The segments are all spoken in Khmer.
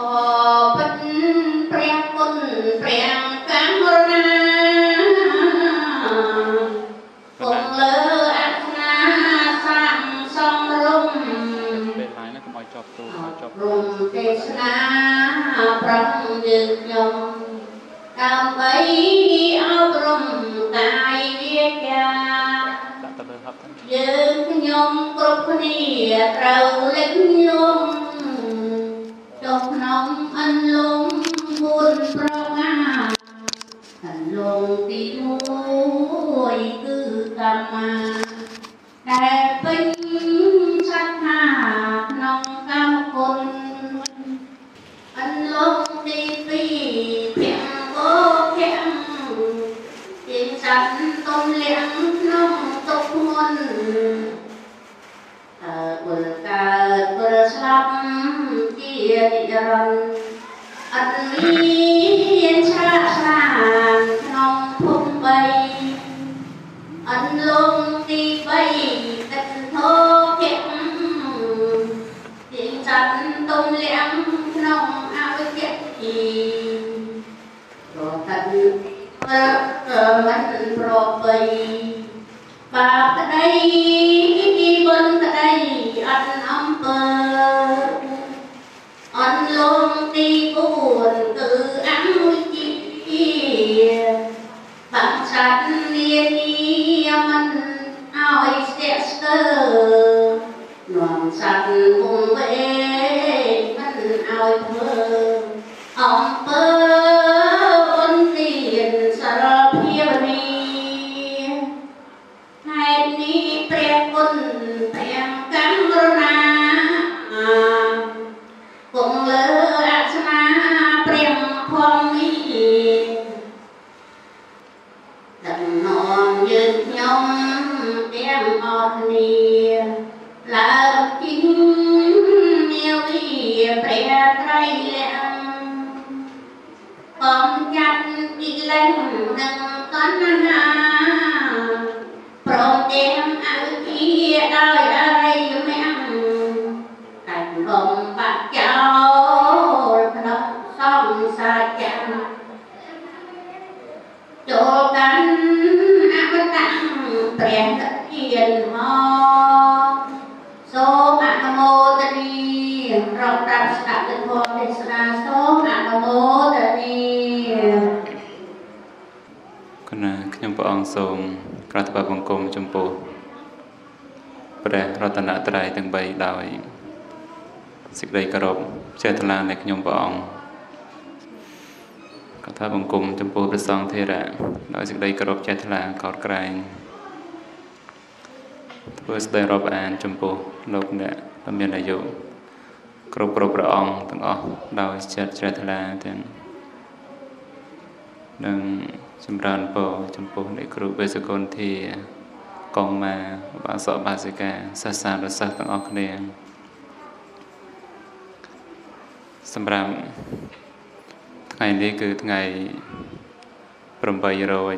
ពិ អំ ធេរៈដោយសេចក្តីគោរពចេតនាកោតក្រែងធ្វើស្ដីរាប់អានចំពោះលោកអ្នកដែលមានអាយុគ្រប់គ្រប់ព្រះអង្គទាំងអស់ដោយចិត្តជ្រះថ្លាទាំងនិងចម្រើនពរចំពោះអ្នកគ្រូបេសកុនធាកងមាបាសកបាសិកាសាសានុសិស្សទាំងអស់គ្នាសម្រាប់ថ្ងៃនេះគឺថ្ងៃ 8រោច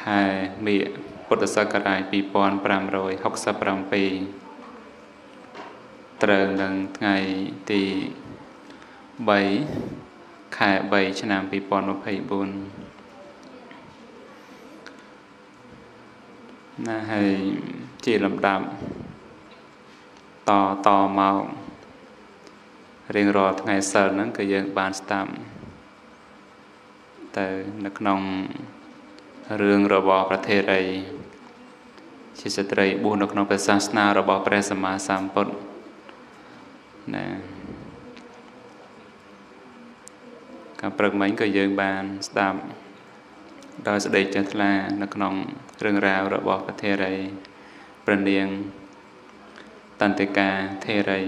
ខែមិញពុទ្ធសករាជ2567ត្រូវនឹងថ្ងៃទី3ខែ3ឆ្នាំ2024ណាហើយជាលំដាប់តតមករៀងរាល់ថ្ងៃសិលហ្នឹងគឺយើងបានស្ដាប់ ទៅនៅក្នុងរឿងរបស់ប្រធេរី ជាស្ត្រីបួសនៅក្នុងព្រះសាសនារបស់ព្រះសម្មាសម្ពុទ្ធណាកាលព្រឹកមិញក៏យើងបានស្ដាប់ដោយសេចក្តីចេះថ្លានៅក្នុងរឿងរ៉ាវរបស់ប្រធេរីព្រះនាងតន្តិកាធេរី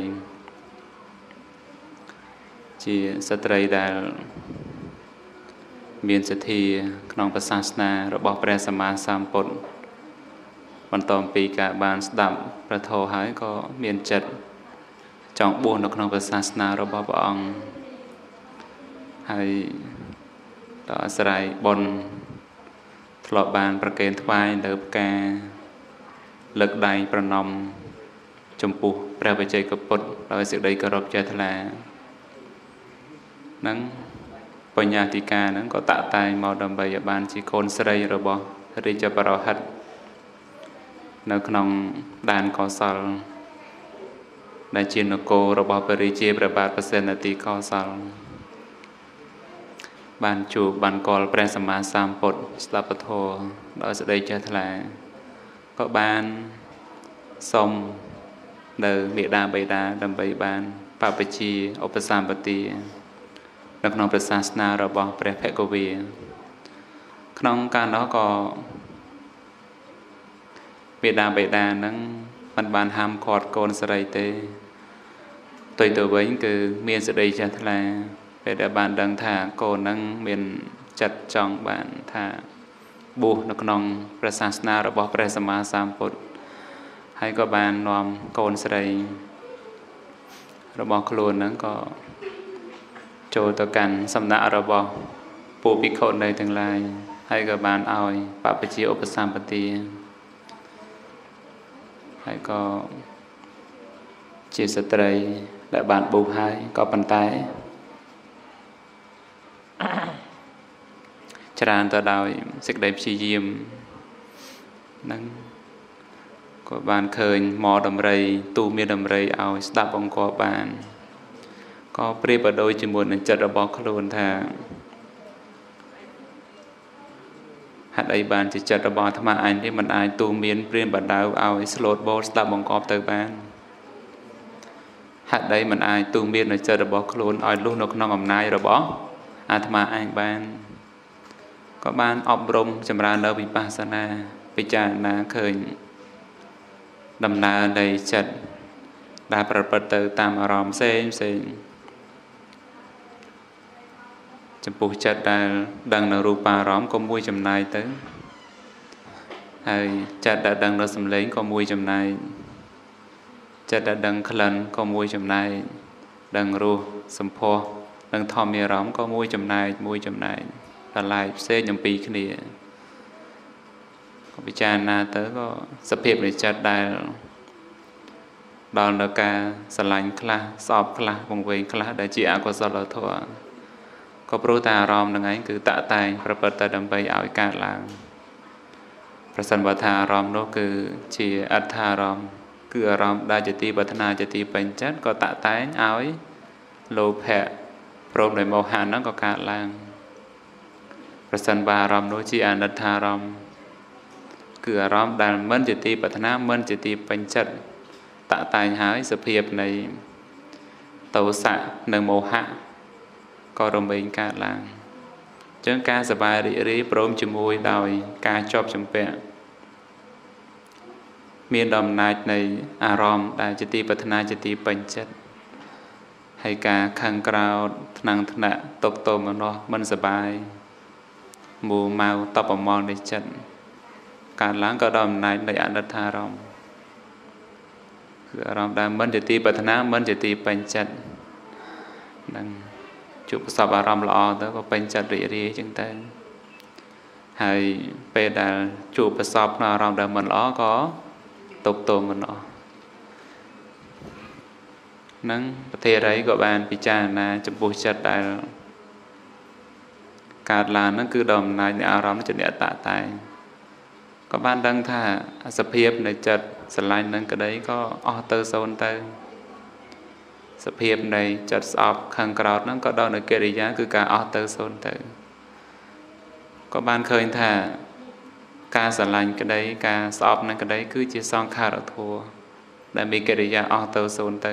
ជាស្ត្រីដែល មានសទ្ធាក្នុងព្រះសាសនារបស់ព្រះសម្មាសម្ពុទ្ធបន្តអំពីការបានស្ដាប់ព្រះធម៌ហើយក៏មានចិត្តចង់បួសនៅក្នុងព្រះសាសនារបស់ព្រះអង្គហើយដល់អាស្រ័យបុណ្យធ្លាប់បាន ប្រគេនថ្វាយនៅផ្កាលើកដៃប្រណម្យចំពោះព្រះបច្ចេកពុទ្ធដោយសេចក្តីគោរពជ្រះថ្លានឹង បញ្ញាធិការហ្នឹងក៏តាក់តែងមកដើម្បីឲ្យបានជាកូនស្រីរបស់រាជបរោហិតនៅក្នុងដានកោសលដែលជានគររបស់ព្រះរាជាព្រះបាទប្រសិទ្ធទីកោសលបានជួបបានកលព្រះសម្មាសម្ពុទ្ធស្ដាប់ពធដោយសេចក្តីចេះថ្លាក៏បានសុំនៅមេដាបេដាដើម្បីបានបពជាឧបសម្បទា នៅក្នុងព្រះសាសនារបស់ព្រះភគវី ក្នុងការនោះក៏មេដាបេដានឹងមិនបានហាមឃាត់កូនស្រីទេផ្ទុយទៅវិញគឺមានសេចក្តីចេះថ្លាពេលដែលបានដឹងថាកូននឹងមានចិត្តចង់បានថាបួសនៅក្នុងព្រះសាសនារបស់ព្រះសម្មាសម្ពុទ្ធហើយក៏បាននាំកូនស្រីរបស់ខ្លួនហ្នឹងក៏ ចូលទៅកាន់សំណាក់របស់ពួកភិក្ខុនៃទាំងឡាយហើយក៏បានឲ្យបព្វជិឧបសម្បទាហើយក៏ជាស្ត្រីដែលបានបូបហើយក៏ប៉ុន្តែច្រើនទៅដោយសេចក្តីព្យាយាមនឹងក៏បានឃើញមកដំរី ទូមានដំរីឲ្យស្ដាប់អង្គបាន ក៏ប្រៀបប្រដូចជាមួយនឹងចិត្តរបស់ខ្លួនថាហេតុអីបានជាចិត្តរបស់អាត្មាអញនេះមិនអាចទូមានព្រៀនបដៅឲ្យស្លូតបោស្ដាប់បង្កប់ទៅបានហេតុអីមិនអាចទូមាននៅចិត្តរបស់ខ្លួនឲ្យលុះនៅក្នុងអំណាចរបស់អាត្មាអញបានក៏បានអប់រំចម្រើននៅវិបស្សនាពិចារណាឃើញដំណើរនៃចិត្តដែលប្រព្រឹត្តទៅតាមអារម្មណ៍ផ្សេងផ្សេង ចំពោះចិត្តដែលដឹងនៅរូបារម្មណ៍ក៏មួយចំណែកទៅហើយចិត្តដែលដឹងនៅសម្លេងក៏មួយចំណែកចិត្តដែលដឹងក្លិនក៏មួយចំណែកដឹងរសសម្ផស្សដឹងធម្មអារម្មណ៍ក៏មួយចំណែកមួយចំណែកតែឡែកផ្សេងអំពីគ្នាក៏ពិចារណាទៅក៏សភាពនៃចិត្តដែលដល់នៅការស្រឡាញ់ខ្លះសោបខ្លះវង្វេងខ្លះដែលជាអកុសលធម៌ ក៏ព្រោះតែអារម្មណ៍នឹងឯងគឺតតែងប្រព្រឹត្តតែដើម្បីឲ្យកើតឡើងប្រសិនបើថាអារម្មណ៍នោះគឺជាអត្ថាអារម្មណ៍គឺអារម្មណ៍ដែលជាទីប្រាថ្នាជាទីពេញចិត្តក៏តតែងឲ្យលោភៈព្រមដោយមោហៈហ្នឹងក៏កើតឡើងប្រសិនបើអារម្មណ៍នោះជាអនិច្ចាអារម្មណ៍គឺអារម្មណ៍ដែលមិនជាទីប្រាថ្នាមិនជាទីពេញចិត្តតតែងហើយសភាពនៃតោសៈនិងមោហៈ ក៏រំលែងកើតឡើងចឹងការសប្បាយរីករាយព្រមជាមួយដោយការជាប់ចម្ពាក់មានដំណាចនៃអារម្មណ៍ដែលជាទីប្រាថ្នាជាទីពេញចិត្តហើយការខឹងក្រោតថ្នាំងថ្នាក់តបតមនោះមិនសប្បាយមូម៉ៅតបប្រមងនៃចិត្តកើតឡើងក៏ដំណាចនៃអនិច្ចាអារម្មណ៍គឺអារម្មណ៍ដែលមិនជាទីប្រាថ្នាមិនជាទីពេញចិត្តហ្នឹង ជួបប្រសពអារម្មណ៍ល្អទៅក៏ពេញចិត្តរីករាយចឹងទៅហើយពេលដែលជួបប្រសពនៅអារម្មណ៍ដែលមិនល្អក៏តបតមមិនល្អនឹងប្រធារីក៏បានពិចារណាចំពោះចិត្តដែលកើតឡើងហ្នឹងគឺដល់អំណាចនៃអារម្មណ៍ជាអ្នកតតែក៏បានដឹងថាសភាពនៃចិត្តស្រឡាញ់នឹងក្តីក៏អស់ទៅសូន្យទៅ សភាពនៃចិត្តស្អប់ខឹងក្រោតហ្នឹងក៏ដល់នៅកិរិយាគឺការអស់ទៅសូន្យទៅក៏បានឃើញថាការស្រឡាញ់ក្តីការស្អប់នឹងក្តី គឺជាសង្ខារធัวដែលមានកិរិយាអស់ទៅសូន្យទៅ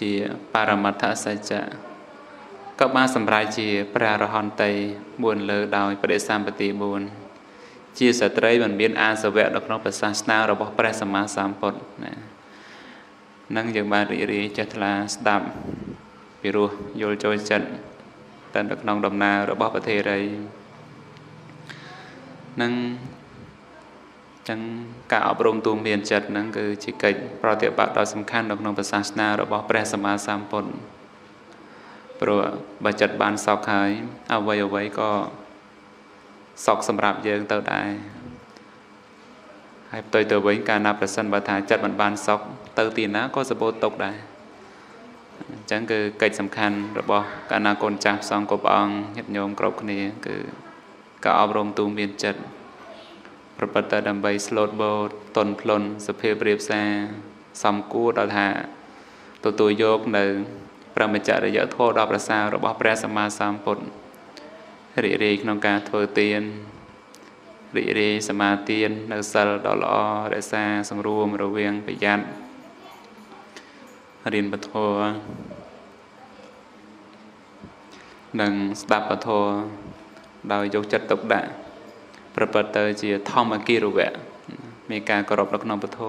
ជាបរមត្ថសច្ចៈក៏បានសម្រេចជាព្រះអរហន្តីមួនលើដោយបដិសម្បទា4ជាស្ត្រីមិនមានអាសវៈនៅក្នុងព្រះសាសនារបស់ព្រះសម្មាសម្ពុទ្ធណា នឹងយើងបានរីករាយចេះថ្លាស្ដាប់ពីរោះយល់ចូលចិត្តតែនៅក្នុងដំណើររបស់ប្រធារីនឹងចឹងការអប់រំទូមានចិត្តហ្នឹងគឺជាកិច្ចប្រតិបត្តិដ៏សំខាន់នៅក្នុងសាសនារបស់ព្រះសម្មាសម្ពុទ្ធព្រោះបើចិត្តបានសោកហើយអ្វីអ្វីក៏សោកសម្រាប់យើងទៅដែរហហើយផ្ទុយទៅវិញកាលណាប្រសិនបើថាចិត្តមិនបានសុខ ទៅទីណាក៏សបោតទុកដែរអញ្ចឹងគឺកិច្ចសំខាន់របស់កាលណាកូនចាស់ផ្សងគ្រប់អង្គញាតិញោមគ្រប់គ្នា គឺការអប់រំទូមានចិត្តប្រព្រឹត្តទៅដើម្បីស្លូតបូតតនភ្លុនសភាពរៀបសារសំគួរដល់ថាទទួលយកនៅប្រមចរិយធម៌ដ៏ប្រសើររបស់ព្រះសម្មាសម្ពុទ្ធរីករាយក្នុងការធ្វើទានរីករាយសមាទាននៅសិលដ៏ល្អរក្សា សម្រួមរវាងប្រយ័ត្ន រៀនពធនិងស្ដាប់ពធដោយយកចិត្តទុកដាក់ប្រព្រឹត្តទៅជាធម្មគិរវៈមានការគោរពនៅក្នុងពធ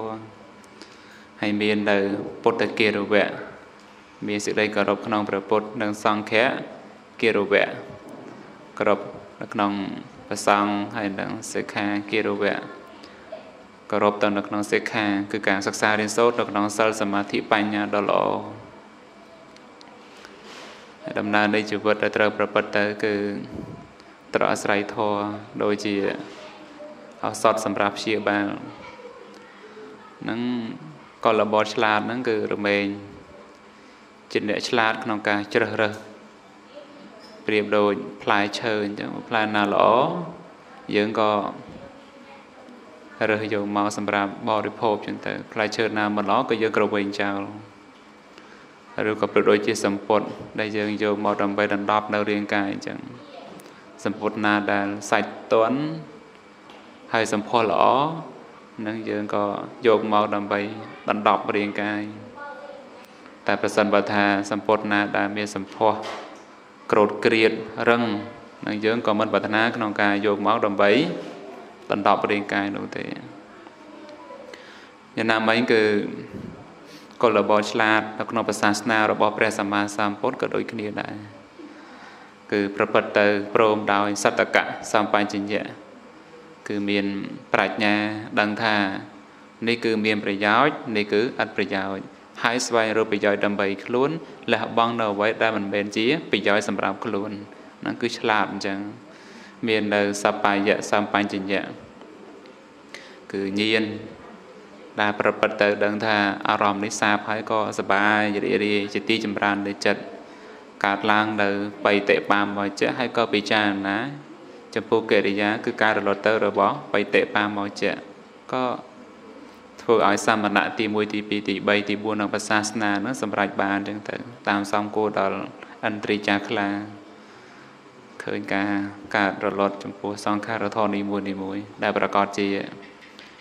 ហើយមាននៅពុទ្ធគិរវៈមានសេចក្តីគោរពក្នុងព្រះពុទ្ធនិងសង្ឃៈគិរវៈគោរពនៅក្នុងព្រះសង្ឃហើយនឹងសិក្ខាគិរវៈ គោរពទៅនៅក្នុងសិក្ខាគឺការសិក្សារៀនសូត្រនៅក្នុងសិលសមាធិបញ្ញាដ៏ល្អហើយដំណើរនៃជីវិតដែលត្រូវប្រព្រឹត្តទៅគឺត្រូវអាស្រ័យធម៌ដូចជាឱសថសម្រាប់ព្យាបាលនឹងកលបតឆ្លាតហ្នឹងគឺរមែងជាអ្នកឆ្លាតក្នុងការជ្រើសរើសប្រៀបដូចផ្លែឈើអញ្ចឹងផ្លែណាល្អយើងក៏ រើសយកមកសម្រាប់បរិភោគអញ្ចឹងទៅផ្លែឈើណាមិនល្អក៏យើងក្រវែងចោលឬក៏ប្រដូចជាសម្ពុតដែលយើងយកមកដើម្បីដណ្ដប់នៅរាងកាយអញ្ចឹងសម្ពុតណាដែលសាច់ទន់ហើយសម្ផស្សល្អនឹងយើងក៏យកមកដើម្បីដណ្ដប់រាងកាយតែប្រសិនបើថាសម្ពុតណាដែលមានសម្ផស្សក្រោតក្រៀតរឹងនឹងយើងក៏មិនប្រាថ្នាក្នុងការយកមកដើម្បី ដណ្ដប់រាងកាយនោះទេយ៉ាងណាមិញគឺកុលបឆ្លាតនៅក្នុងសាសនារបស់ព្រះសម្មាសម្ពុទ្ធក៏ដូចគ្នាដែរគឺប្រព្រឹត្តទៅព្រមដោយសតកៈសម្បញ្ញៈគឺមានប្រាជ្ញាដឹងថា នេះគឺមានប្រយោជន៍នេះគឺអត់ប្រយោជន៍ហើយស្វែងរកប្រយោជន៍ដើម្បីខ្លួនលះបង់នៅអ្វីដែលមិនមែនជាប្រយោជន៍សម្រាប់ខ្លួនហ្នឹងគឺឆ្លាតអញ្ចឹង មាននៅសបាយៈសម្បញ្ញៈគឺញៀនដែលប្រព្រឹត្តទៅដឹងថាអារម្មណ៍នេះសាបហើយក៏សបាយរីករាយជាទីចម្រើននៃចិត្តកើតឡើងនៅបៃតិបាមោចៈហើយក៏ពិចារណាចំពោះកិរិយាគឺការរលត់ទៅរបស់បៃតិបាមោចៈក៏ធ្វើឲ្យសមណៈទី1ទី2ទី3ទី4ក្នុងសាសនានឹងសម្រេចបានចឹងទៅតាមសំគួរដល់អន្ត្រីចាខ្លា ឃើញការកើតរលត់ចំពោះសង្ខារធម៌នីមួយនីមួយដែលប្រកបជា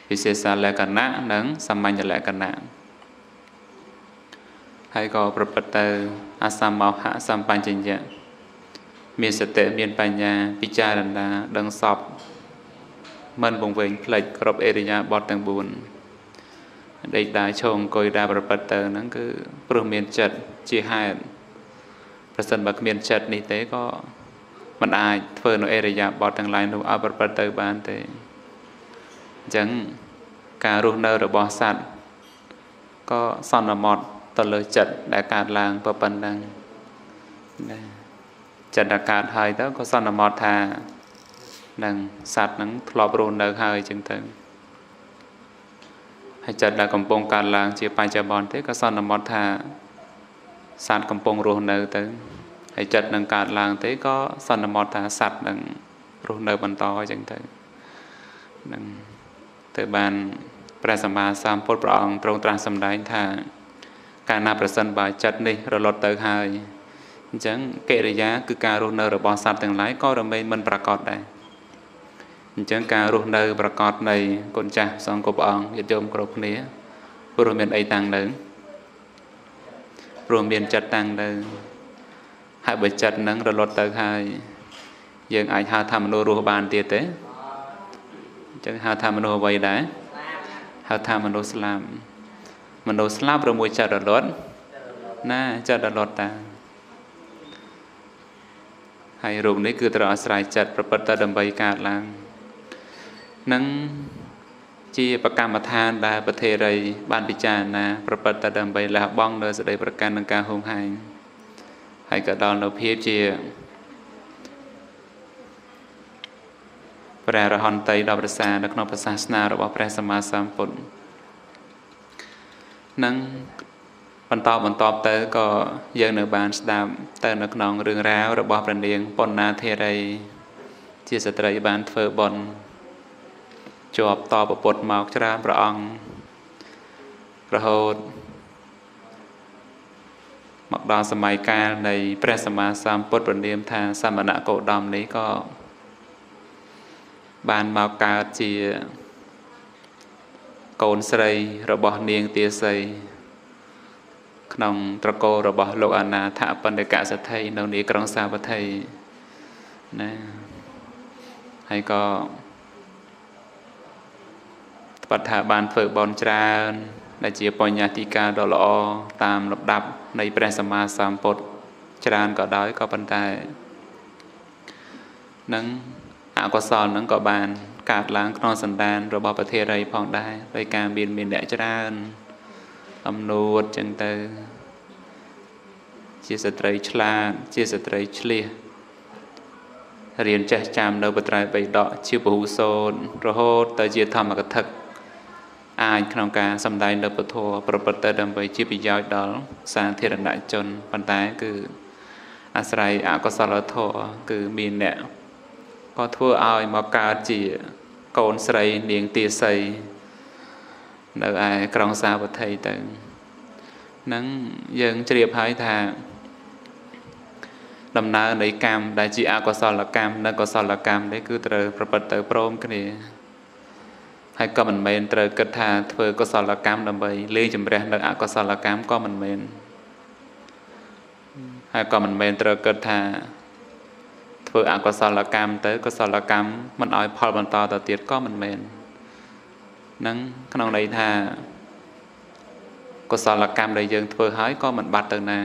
វិសេសលក្ខណៈនិងសាមញ្ញលក្ខណៈហើយក៏ប្រព្រឹត្តទៅអសមោហៈសម្បញ្ញៈមានសតិមានបញ្ញាពិចារណាដឹងសពមិនវង្វេងផ្លេចគ្រប់អេរិយាបថទាំង4ដេកដើរឈរអង្គុយដើរប្រព្រឹត្តទៅហ្នឹងគឺព្រោះមានចិត្តជាហេតុប្រសិនបើគ្មានចិត្តនេះទេក៏ មិនអាចធ្វើនៅអេរិយាបថទាំងឡាយនោះឲ្យប្រព្រឹត្តទៅបានទេអញ្ចឹងការរស់នៅរបស់សត្វក៏សន្មត់ទៅលើចិត្តដែលកើតឡើងប៉ុណ្ណឹងណាចិត្តដែលកើតហើយទៅក៏សន្មត់ថានឹងសត្វនឹងធ្លាប់រស់នៅហើយអញ្ចឹងទៅហើយចិត្តដែលកំពុងកើតឡើងជាបច្ចុប្បន្នទេក៏សន្មត់ថាសត្វកំពុងរស់នៅទៅ ហើយចិត្តនឹងកើតឡើងទេក៏សន្មត់ថាសត្វនឹងរស់នៅបន្តអញ្ចឹងទៅនឹងទៅបានព្រះសម្មាសម្ពុទ្ធព្រះអង្គទ្រង់ត្រាស់សម្ដែងថា កាលណាប្រសិនបើចិត្តនេះរលត់ទៅហើយអញ្ចឹងកិរិយាគឺការរស់នៅរបស់សត្វទាំងឡាយក៏រមែងមិនប្រកបដែរអញ្ចឹងការរស់នៅប្រកបនៃគុណចាស់សង្ឃគ្រប់អង្គញាតិញោមគ្រប់គ្នាព្រោះមានអីតាំងនៅព្រោះមានចិត្តតាំងនៅ ហើយបើចិត្តនឹងរលត់ទៅហើយយើងអាចហៅថាមនុស្សរស់បានទៀតទេអញ្ចឹងហៅថាមនុស្សអ្វីដែរហៅថាមនុស្សស្លាប់មនុស្សស្លាប់ឬមួយចិត្តរលត់ណាចិត្តរលត់តាហើយរូបនេះគឺត្រូវអាស្រ័យចិត្តប្រព្រឹត្តទៅដើម្បីកើតឡើងនឹងជាប្រកម្មដ្ឋានដែលប្រធេរីបានពិចារណា ប្រព្រឹត្តទៅដើម្បីលះបង់នៅសេចក្តីប្រកាន់នឹងការហួងហែង ហើយក៏ដល់នៅភាពជាព្រះរហន្តីដ៏ប្រសើរនៅក្នុងព្រះសាសនារបស់ព្រះសម្មាសម្ពុទ្ធនឹងបន្តបន្តទៅក៏យើងនៅបានស្ដាប់ទៅនៅក្នុងរឿងរ៉ាវរបស់ព្រះនាងប៉ុណ្ណាធេរី ជាស្ត្រីបានធ្វើបុណ្យជាប់តពពុទ្ធមកច្រើនព្រះអង្គរហូត មកដល់សម័យកាលនៃព្រះសម្មាសម្ពុទ្ធព្រះនាមថាសមណគោតមនេះក៏បានមកកើតជាកូនស្រីរបស់នាងទាសីក្នុងត្រកូលរបស់លោកអនាថបណ្ឌិកសទ្ធិនៅនីក្រុងសាវត្ថីណាហើយក៏ត្បិតថាបានធ្វើបន់ច្រើនដែលជាបញ្ញត្តិការដ៏ល្អតាមលំដាប់ នៃព្រះសម្មាសម្ពុទ្ធច្រើនក៏ដោយក៏ប៉ុន្តែនឹងអកុសលនឹងក៏បានកើតឡើងក្នុងសន្តានរបស់ប្រធារីផងដែរដោយការមានមានអ្នកច្រើនអំនួតចឹងទៅ ជាស្ត្រីឆ្លាតជាស្ត្រីឆ្លៀសរៀនចេះចាំនៅបត្រៃបៃដកជាពហុសូនរហូតទៅជាធម្មកថា អាចក្នុងការសម្ដែងនៅពធប្រព្រឹត្តទៅដើម្បីជាប្រយោជន៍ដល់សាធារណជនប៉ុន្តែគឺអាស្រ័យអកុសលធម៌គឺមានអ្នកក៏ធ្វើឲ្យមកកើតជាកូនស្រីនាងទាសីនៅឯក្រុងសាវត្ថីទៅនឹងយើងជ្រាបហើយថា ដំណើរនៃកម្មដែលជាអកុសលកម្មនិងកុសលកម្មនេះគឺត្រូវប្រព្រឹត្តទៅព្រមគ្នា ហើយក៏មិនមែនត្រូវគិតថាធ្វើកុសលកម្មដើម្បីលេងជំរះនៅអកុសលកម្មក៏មិនមែនហើយក៏មិនមែនត្រូវគិតថា ធ្វើអកុសលកម្មទៅកុសលកម្មមិនឲ្យផលបន្តទៅទៀតក៏មិនមែននឹងក្នុងន័យថាកុសលកម្មដែលយើងធ្វើហើយក៏មិនបាត់ទៅណា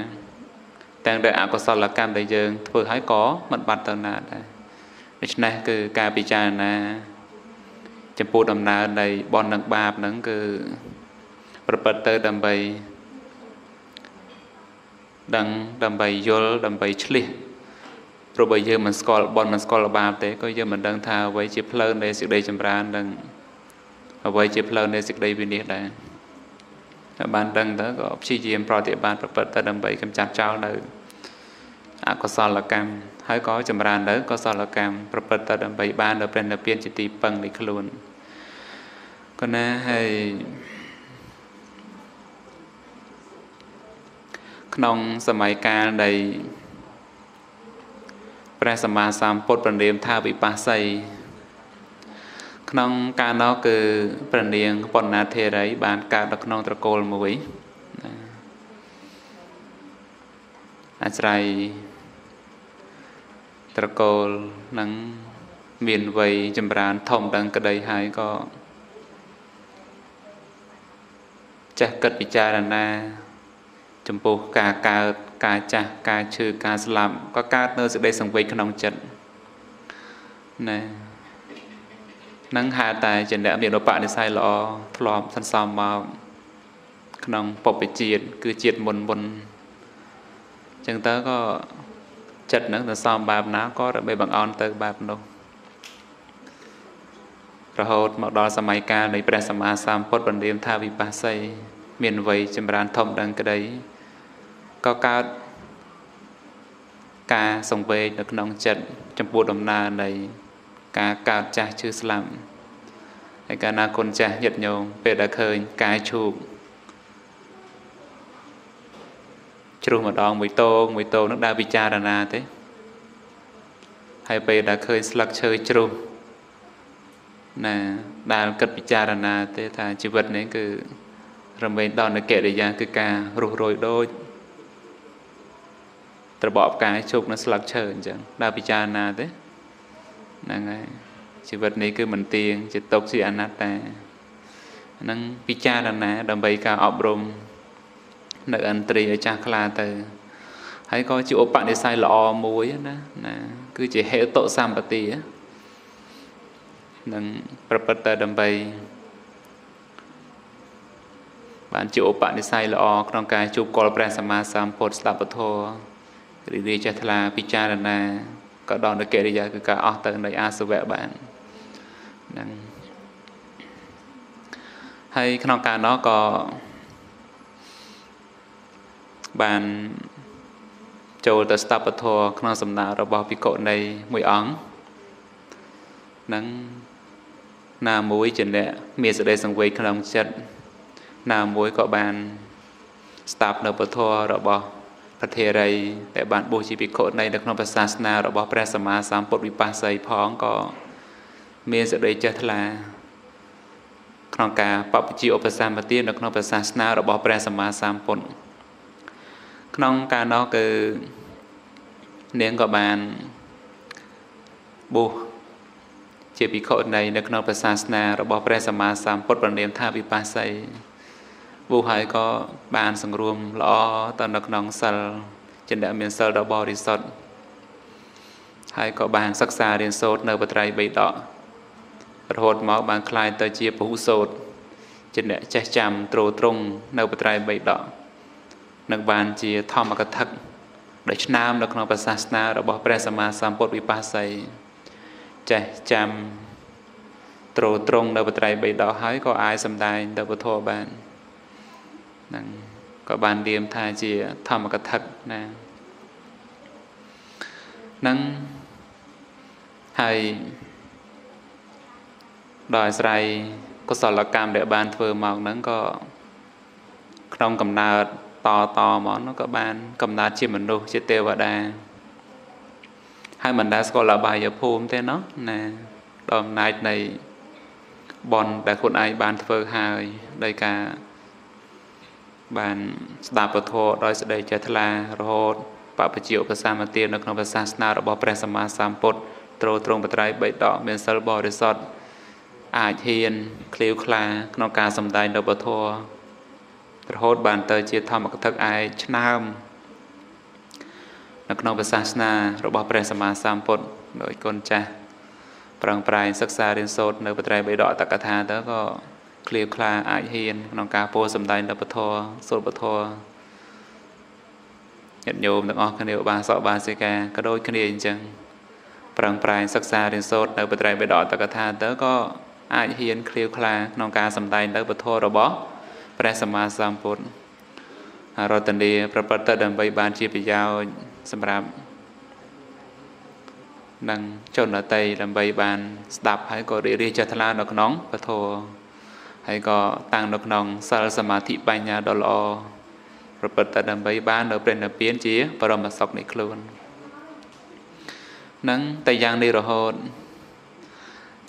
ទាំងដែលអកុសលកម្មដែលយើងធ្វើហើយក៏មិនបាត់ទៅណាដែរដូច្នេះគឺការពិចារណា ចំពោះដំណើរនៃបុណ្យនិងបាបហ្នឹងគឺប្រព្រឹត្តទៅដើម្បីដឹងដើម្បីយល់ដើម្បីឆ្លៀសព្រោះបើយើងមិនស្គាល់បុណ្យមិនស្គាល់បាបទេក៏យើងមិនដឹងថាអ្វីជាផ្លូវនៃសេចក្តីចម្រើននិងអ្វីជាផ្លូវនៃសេចក្តីវិនិច្ឆ័យដែរបានដឹងទៅក៏ព្យាយាមប្រតិបត្តិប្រព្រឹត្តទៅដើម្បីកម្ចាត់ចោលនៅអកុសលកម្មហើយក៏ចម្រើននៅកុសលកម្មប្រព្រឹត្តទៅដើម្បីបាននៅព្រះនិព្វានជាទីពឹងនៃខ្លួន ក៏ណាហើយក្នុងសម័យកាលនៃព្រះសម្មាសម្ពុទ្ធប្រណិមថាវិបស្សីក្នុងកាលនោះគឺព្រះនាងបណ្ណាធេរី បានកើតនៅក្នុងត្រកូលមួយអាស្រ័យត្រកូលនឹងមានវ័យចម្រើនធំដឹងក្តីហើយក៏ ចេះគិតពិចារណា ចំពោះការកើតការចាស់ការឈឺការស្លាប់ក៏កើតនៅសេចក្តីសង្វេគក្នុងចិត្តណានឹងហៅតែជាអ្នកមានឧបនិស្ស័យល្អធ្លាប់សន្សំមកក្នុងពុព្វជាតិគឺជាតិមុនមុនអញ្ចឹងតើក៏ចិត្តនឹងសន្សំបែបណាក៏របៀបបង្អន់ទៅបែបនោះ រហូតមកដល់សម័យកាលនៃព្រះសម្មាសម្ពុទ្ធបណ្ដាមថាវិបស្សីមានវ័យចម្រើនធំដឹងក្តីក៏កើតការសង្វេគនៅក្នុងចិត្តចំពោះដំណើរនៃការកើតចាស់ឈឺស្លាប់ហើយកាលណាគុណចាស់ញាតិញោមពេលដែលឃើញកាយឈូកជ្រុះម្ដងមួយតងមួយតងនឹងដើរពិចារណាទេហើយពេលដែលឃើញស្លឹកឈើជ្រុះ ណាដែលគិតពិចារណាទេថាជីវិតនេះគឺរមែងដល់នៅកិរិយាគឺការរស់រយដូចត្របកផ្កាយជោគនៅស្លឹកឈើអញ្ចឹងដើរពិចារណាទេហ្នឹងហើយជីវិតនេះគឺមិនទៀងជាទុកជាអនត្តាហ្នឹងពិចារណា ដើម្បីការអប់រំនៅអន្ត្រីឲ្យចាស់ខ្លាទៅហើយក៏ជាឧបនិស្ស័យល្អមួយណាណាគឺជាហេតុសម្បទា នឹងប្រព្រឹត្តទៅដើម្បីបានជាឧបនិស្ស័យល្អក្នុងការជួបកលព្រះសម្មាសម្ពុទ្ធស្ដាប់ពធរីរាចេះថ្លាពិចារណាក៏ដល់នៅកិរិយាគឺការអស់ទៅនៃអាសវៈបានហ្នឹងហើយក្នុងការនោះក៏បានចូលទៅស្តាប់ពធក្នុងសំណើរបស់ភិក្ខុនៃមួយអង្គនឹង ណាមួយជាអ្នកមានសេចក្តីសង្វេគក្នុងចិត្តណាមួយក៏បានស្ដាប់នៅពធរបស់ប្រធារីដែលបានបួសជាភិក្ខុនៃនៅក្នុងសាសនារបស់ព្រះសម្មាសម្ពុទ្ធវិបស្សីផងក៏មានសេចក្តីចេះថ្លាក្នុងការបព្វជិឧបសម្បទានៅក្នុងសាសនារបស់ព្រះសម្មាសម្ពុទ្ធក្នុងការនោះគឺនាងក៏បានបួស ជាភិក្ខុណីនៅក្នុងព្រះសាសនារបស់ព្រះសម្មាសម្ពុទ្ធប្រណិមថាវិបស្សីវោហើយក៏បានសង្រួមល្អទៅនៅក្នុងសិលចិន្តមានសិលដ៏បរិសុទ្ធហើយក៏បានសិក្សារៀនសូត្រនៅបត្រៃបៃដករហូតមកបានក្លាយទៅជាពហុសូត្រជាអ្នកចេះចាំទ្រទ្រង់នៅបត្រៃបៃដកនឹងបានជាធម្មកថាដោយឆ្នាំនៅក្នុងព្រះសាសនារបស់ព្រះសម្មាសម្ពុទ្ធវិបស្សី ចេះចាំត្រួតត្រងនៅបត្រៃបិដកហើយក៏អាចសម្ដែងទៅពធបានហ្នឹងក៏បានលៀមថាជាធម្មកថាណាហ្នឹងហើយដោយអាស្រ័យកុសលកម្មដែលបានធ្វើមកហ្នឹងក៏ក្នុងកំណើតតតមកនោះក៏បានកំណើតជាមនុស្សជាទេវតា ហើយមិនដែលស្គាល់អបាយភូមិទេណោះណាដល់អំណាចនៃបនដែលខ្លួនឯងបានធ្វើហើយដោយកាបានស្ដាប់ពធដោយសេចក្តីចេះថ្លារហូតបពជាឧបសម្បទានៅក្នុងសាសនារបស់ព្រះសម្មាសម្ពុទ្ធទ្រទ្រង់បត្រៃបីដកមានសិលបរិសុទ្ធអាចហ៊ានឃ្លាវខ្លាក្នុងការសំដែងនៅពធរហូតបានទៅជាធម្មកថាឯឆ្នើម នៅក្នុងសាសនារបស់ព្រះសម្មាសម្ពុទ្ធដោយគុណចាស់ប្រឹងប្រែងសិក្សារៀនសូត្រនៅបត្រៃបិដកតកថាទៅក៏ឃ្លាវខ្លាអាចហ៊ានក្នុងការពោលសម្ដែងដល់ពធសូត្រពធញាតិញោមទាំងអស់គ្នាឧបាសកឧបាសិកាក៏ដូចគ្នាអញ្ចឹងប្រឹងប្រែងសិក្សារៀនសូត្រនៅបត្រៃបិដកតកថាទៅក៏អាចហ៊ានឃ្លាវខ្លាក្នុងការសម្ដែងនៅពធរបស់ព្រះសម្មាសម្ពុទ្ធរតនីប្រព្រឹត្តទៅដើម្បីបានជាប្រយោជន៍ សម្រាប់នឹងជនអតីដើម្បីបាន ស្ដាប់ហើយក៏រីករាយចិត្តថ្លានៅក្នុងពធហើយក៏តាំងនៅក្នុងសិលសមាធិបញ្ញាដ៏ល្អប្រព្រឹត្តទៅដើម្បីបាននៅព្រះនិព្វានជាបរមសុខនៃខ្លួននឹងតែយ៉ាងនេះរហូត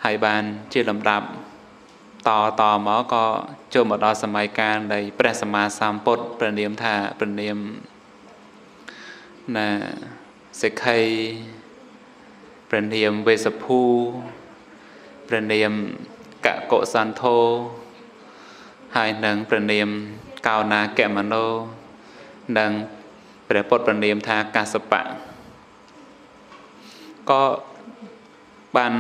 ហើយបានជាលំដាប់តតមកក៏ចូលមកដល់សម័យកាលនៃព្រះសម្មាសម្ពុទ្ធព្រះនាមថាព្រះនាម ណាសិក្ខីព្រះនាមវេសភូព្រះនាមកកុសន្ធោហើយនឹងព្រះនាមកោណាកមនោនិងព្រះពុទ្ធព្រះនាមថាកសបៈក៏បាន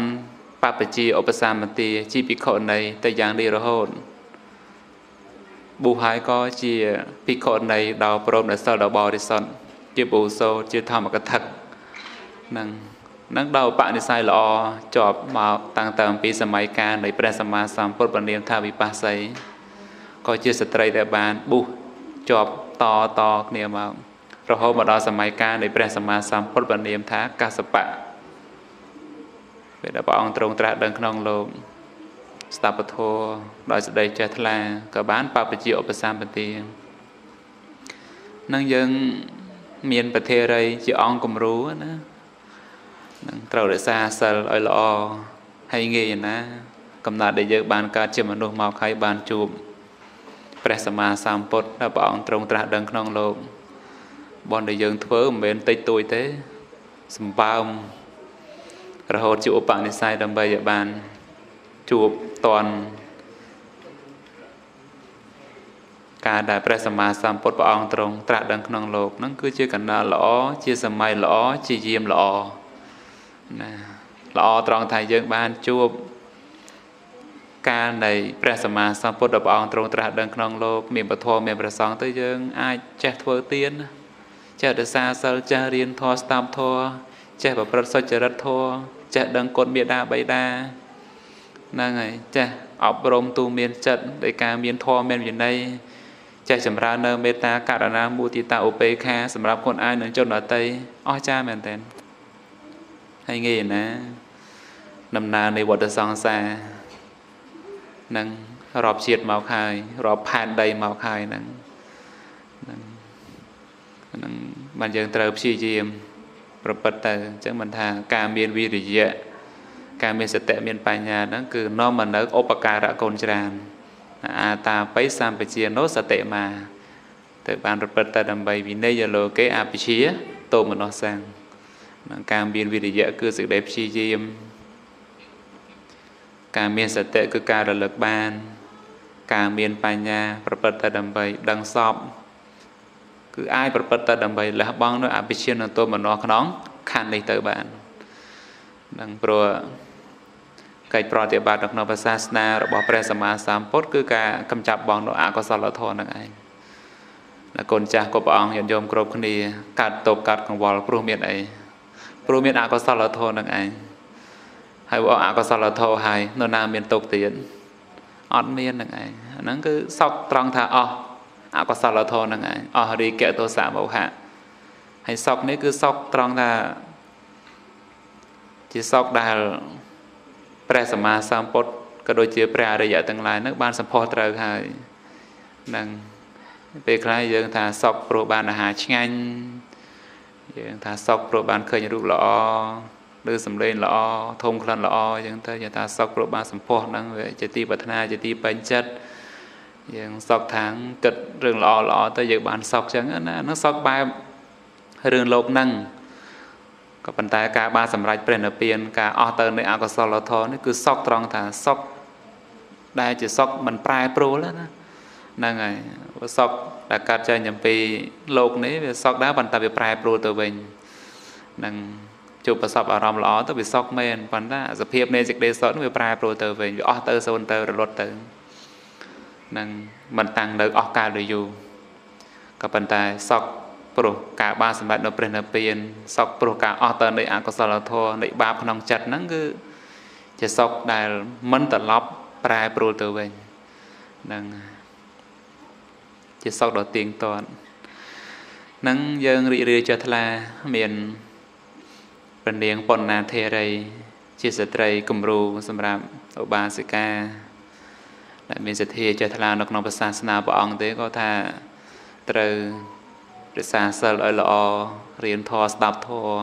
បពជាឧបសម្បទាជាភិក្ខុនៃទៅយ៉ាងនេះរហូតប៊ូហើយក៏ជាភិក្ខុនៃដល់ព្រមដល់សិលដល់បរិសុទ្ធ ជាបុសោជាធម្មកថានឹងនឹងដល់បនិស័យល្អជាប់មកតាំងតើពីសម័យកាលនៃព្រះសម្មាសម្ពុទ្ធប្រនាមថាវិបស្សីក៏ជាស្ត្រីដែលបានបុះជាប់តតគ្នាមករហូតមកដល់សម័យកាលនៃព្រះសម្មាសម្ពុទ្ធប្រនាមថាកសបៈពេលដែលព្រះអង្គទ្រង់ត្រាស់ដឹងក្នុងលោកស្តាប់ពធដោយសេចក្តីចេះថ្លាក៏បានបពជាឧបសម្បទានឹងយើង មានប្រធារីជាអង្គគំរូណានឹងត្រូវរក្សាសិលឲ្យល្អហើយងាយណាកំណត់ដែលយើងបានកើតជាមនុស្សមកហើយបានជួបព្រះសម្មាសម្ពុទ្ធដែលព្រះអង្គទ្រង់ត្រាស់ដឹងក្នុងលោកបនដែលយើងធ្វើមិនមែនតិចតួចទេសម្បើមរហូតជាឧបនិស្ស័យដើម្បីឲ្យបានជួបតន ការដែលព្រះសម្មាសម្ពុទ្ធព្រះអង្គទ្រង់ត្រាស់ដឹងក្នុងលោកហ្នឹងគឺជាកណ្ដាលល្អជាសម័យល្អជាយាមល្អណាល្អត្រង់ថាយើងបានជួបកាលនៃព្រះសម្មាសម្ពុទ្ធព្រះអង្គទ្រង់ត្រាស់ដឹងក្នុងលោកមានពធមានប្រសងទៅយើងអាចចេះធ្វើទានចេះរក្សាសិលចេះរៀនធម៌ស្ដាប់ធម៌ចេះប្រព្រឹត្តសុចរិតធម៌ចេះដឹងគុណមេដាបៃតាហ្នឹងហើយចាស់អប់រំទូមានចិត្តដោយការមានធម៌មានវិន័យ ចេះចម្រើននៅមេត្តាករណាមុទិតាឧបេក្ខាសម្រាប់ខ្លួនឯងនិងជនដទៃអស្ចារ្យមែនទែនហើយងាយណាដំណើរនៃវដ្តសង្សារនឹងរាប់ជាតិមកហើយរាប់ផែនដីមកហើយហ្នឹងហ្នឹងហ្នឹងបានយើងត្រូវព្យាយាមប្រព្រឹត្តទៅអញ្ចឹងមិនថាការមានវិរិយៈការមានសតិមានបញ្ញាហ្នឹងគឺនាំមកនៅឧបការៈកូនច្រើន អាតាបិសម្បជានោសតិមាទៅបានប្រព្រឹត្តទៅដើម្បីវិន័យលោកេអភិជាតោមនោសាំងការមានវិរិយៈគឺសេចក្តីព្យាយាមការមានសតិគឺការរលឹកបាន ការមានបញ្ញា ប្រព្រឹត្តទៅដើម្បីដឹងសពគឺអាចប្រព្រឹត្តទៅដើម្បីលះបង់នៅអភិជានទោមនោក្នុងខណ្ឌនេះទៅបាននឹងព្រោះ កិច្ចប្រតិបត្តិនៅក្នុងសាសនារបស់ព្រះសម្មាសម្ពុទ្ធគឺការកម្ចាត់បងនៅអកុសលធម៌នឹងឯងណាកូនចាស់គ្រប់ព្រះអង្គញាតិញោមគ្រប់គ្នាកាត់តបកាត់កង្វល់ព្រោះមានអីព្រោះមានអកុសលធម៌នឹងឯងហើយបើអកុសលធម៌ហើយនៅណាមានទុកទៀតអត់មាននឹងឯងអាហ្នឹងគឺសោកត្រង់ថាអស់អកុសលធម៌នឹងឯងអស់រីកៈទោសៈមោហៈហើយសោកនេះគឺសោកត្រង់ថាជាសោកដែល ព្រះសម្មាសម្ពុទ្ធក៏ដូចជាព្រះអរិយទាំងឡាយនឹងបានសម្ផស្សត្រូវហើយនឹងពេលខ្លះយើងថាសក់ព្រោះបានអាហារឆ្ងាញ់យើងថាសក់ព្រោះបានឃើញរូបល្អឬសំឡេងល្អធំក្លិនល្អអញ្ចឹងទៅយើងថាសក់ព្រោះបានសម្ផស្សហ្នឹងវាជាទីប្រាថ្នាជាទីពេញចិត្តយើងសក់ថាងគិតរឿងល្អល្អទៅយើងបានសក់អញ្ចឹងណាហ្នឹងសក់បែបរឿងលោកហ្នឹង ក៏ប៉ុន្តែការបានសម្រេចព្រះនិព្វានការអស់ទៅនៃអកុសលធម៌នេះគឺសក់ត្រង់ថាសក់ដែលជាសក់មិនប្រែប្រួលណាហ្នឹងហើយសក់ដែលកាត់ចេញអំពីលោកនេះវាសក់ដែរប៉ុន្តែវាប្រែប្រួលទៅវិញនឹងជួបប្រសពអារម្មណ៍ល្អទៅវាសក់មែនប៉ុន្តែសភាពនៃសេចក្តីសុខនេះវាប្រែប្រួលទៅវិញវាអស់ទៅសូន្យទៅរលត់ទៅនឹងមិនតាំងនៅអស់កាលទៅយូរក៏ប៉ុន្តែសក់ ព្រោះការបានសម្រេចនៅព្រះនិព្វានសោកព្រោះការអស់ទៅនៃអកុសលធម៌នៃបាបក្នុងចិត្តហ្នឹងគឺជាសោកដែលមិនត្រឡប់ប្រែប្រួលទៅវិញហ្នឹងជាសោកដ៏ទៀងទាត់ហ្នឹងយើងរីករាយចុះថ្លាមានព្រះនាងប៉ុណ្ណាធេរី ជាស្ត្រីគំរូសម្រាប់ឧបាសិកាដែលមានសទ្ធាចុះថ្លានៅក្នុងសាសនាព្រះអង្គទេក៏ថាត្រូវ រក្សាសិលឲ្យល្អរៀនធម៌ស្ដាប់ធម៌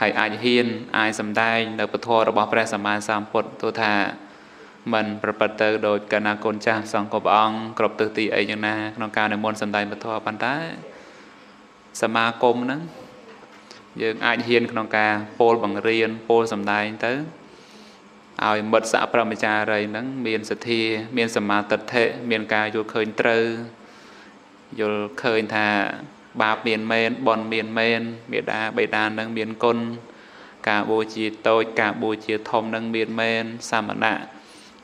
ហើយអាចហ៊ានអាចសម្ដែងនៅពធរបស់ព្រះសម្មាសម្ពុទ្ធទោះថាមិនប្រព្រឹត្តទៅដោយកណាកូនចាស់សង្ឃព្រះអង្គគ្រប់ទិសទីអីយ៉ាងណាក្នុងការនិមន្តសម្ដែងពធប៉ុន្តែសមាគមហ្នឹងយើងអាចហ៊ានក្នុងការពោលបង្រៀនពោលសម្ដែងទៅឲ្យមិត្តស័កប្រមចារីហ្នឹងមានសទ្ធា មានសមាទិដ្ឋិមានការយល់ឃើញត្រូវ យល់ឃើញថា បាបមានមែនបន់មានមែនមេដាបេដានឹងមានគុណការបូជាតូច ការបូជាធំនឹងមានមែនសមណៈ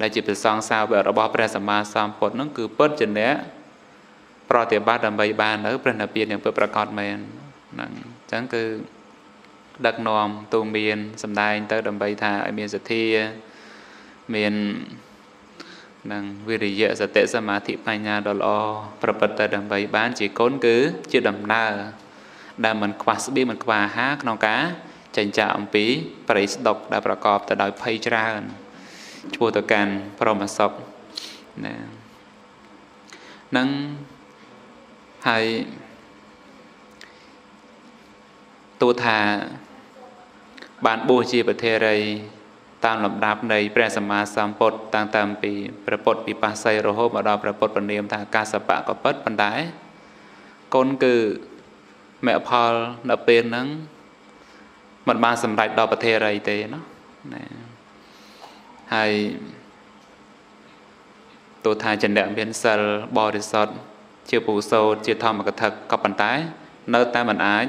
ដែលជាព្រះសង្ឃសាវករបស់ព្រះសម្មាសម្ពុទ្ធនឹងគឺពិតជាអ្នកប្រតិបត្តិដើម្បីបាននៅព្រះនិព្វានយ៉ាងពិតប្រាកដមែនហ្នឹងអញ្ចឹងគឺដឹកនាំទូមានសំដែងទៅដើម្បីថាឲ្យមានសទ្ធាមាន និងវិរិយៈសតិសមាធិបញ្ញាដ៏ល្អប្រព្រឹត្តទៅដើម្បីបានជាគុណគឺជាដំណើរដែលមិនខ្វះស្បៀងមិនខ្វះអាហារក្នុងការចិញ្ចាអំពីបរិស្ដុកដែលប្រកបទៅដោយភ័យច្រើនឈ្មោះទៅកាន់ព្រមសុខណានឹងហើយទោះថាបានបួសជាប្រធេរី តាមលំដាប់នៃព្រះសម្មាសម្ពុទ្ធតាំងតាំពីព្រះពុទ្ធពិបាស័យរហូតមកដល់ព្រះពុទ្ធពនាមថាកាសបៈក៏ពិតប៉ុន្តែគុណគឺមគ្គផលនៅពេលហ្នឹងមិនបានសម្រេចដល់ប្រធេរីទេណាណាហើយទោះថាចន្ទៈមានសិលបរិសុទ្ធជាពុសោតជាធម្មកថាក៏ប៉ុន្តែ នៅតែមិនអាច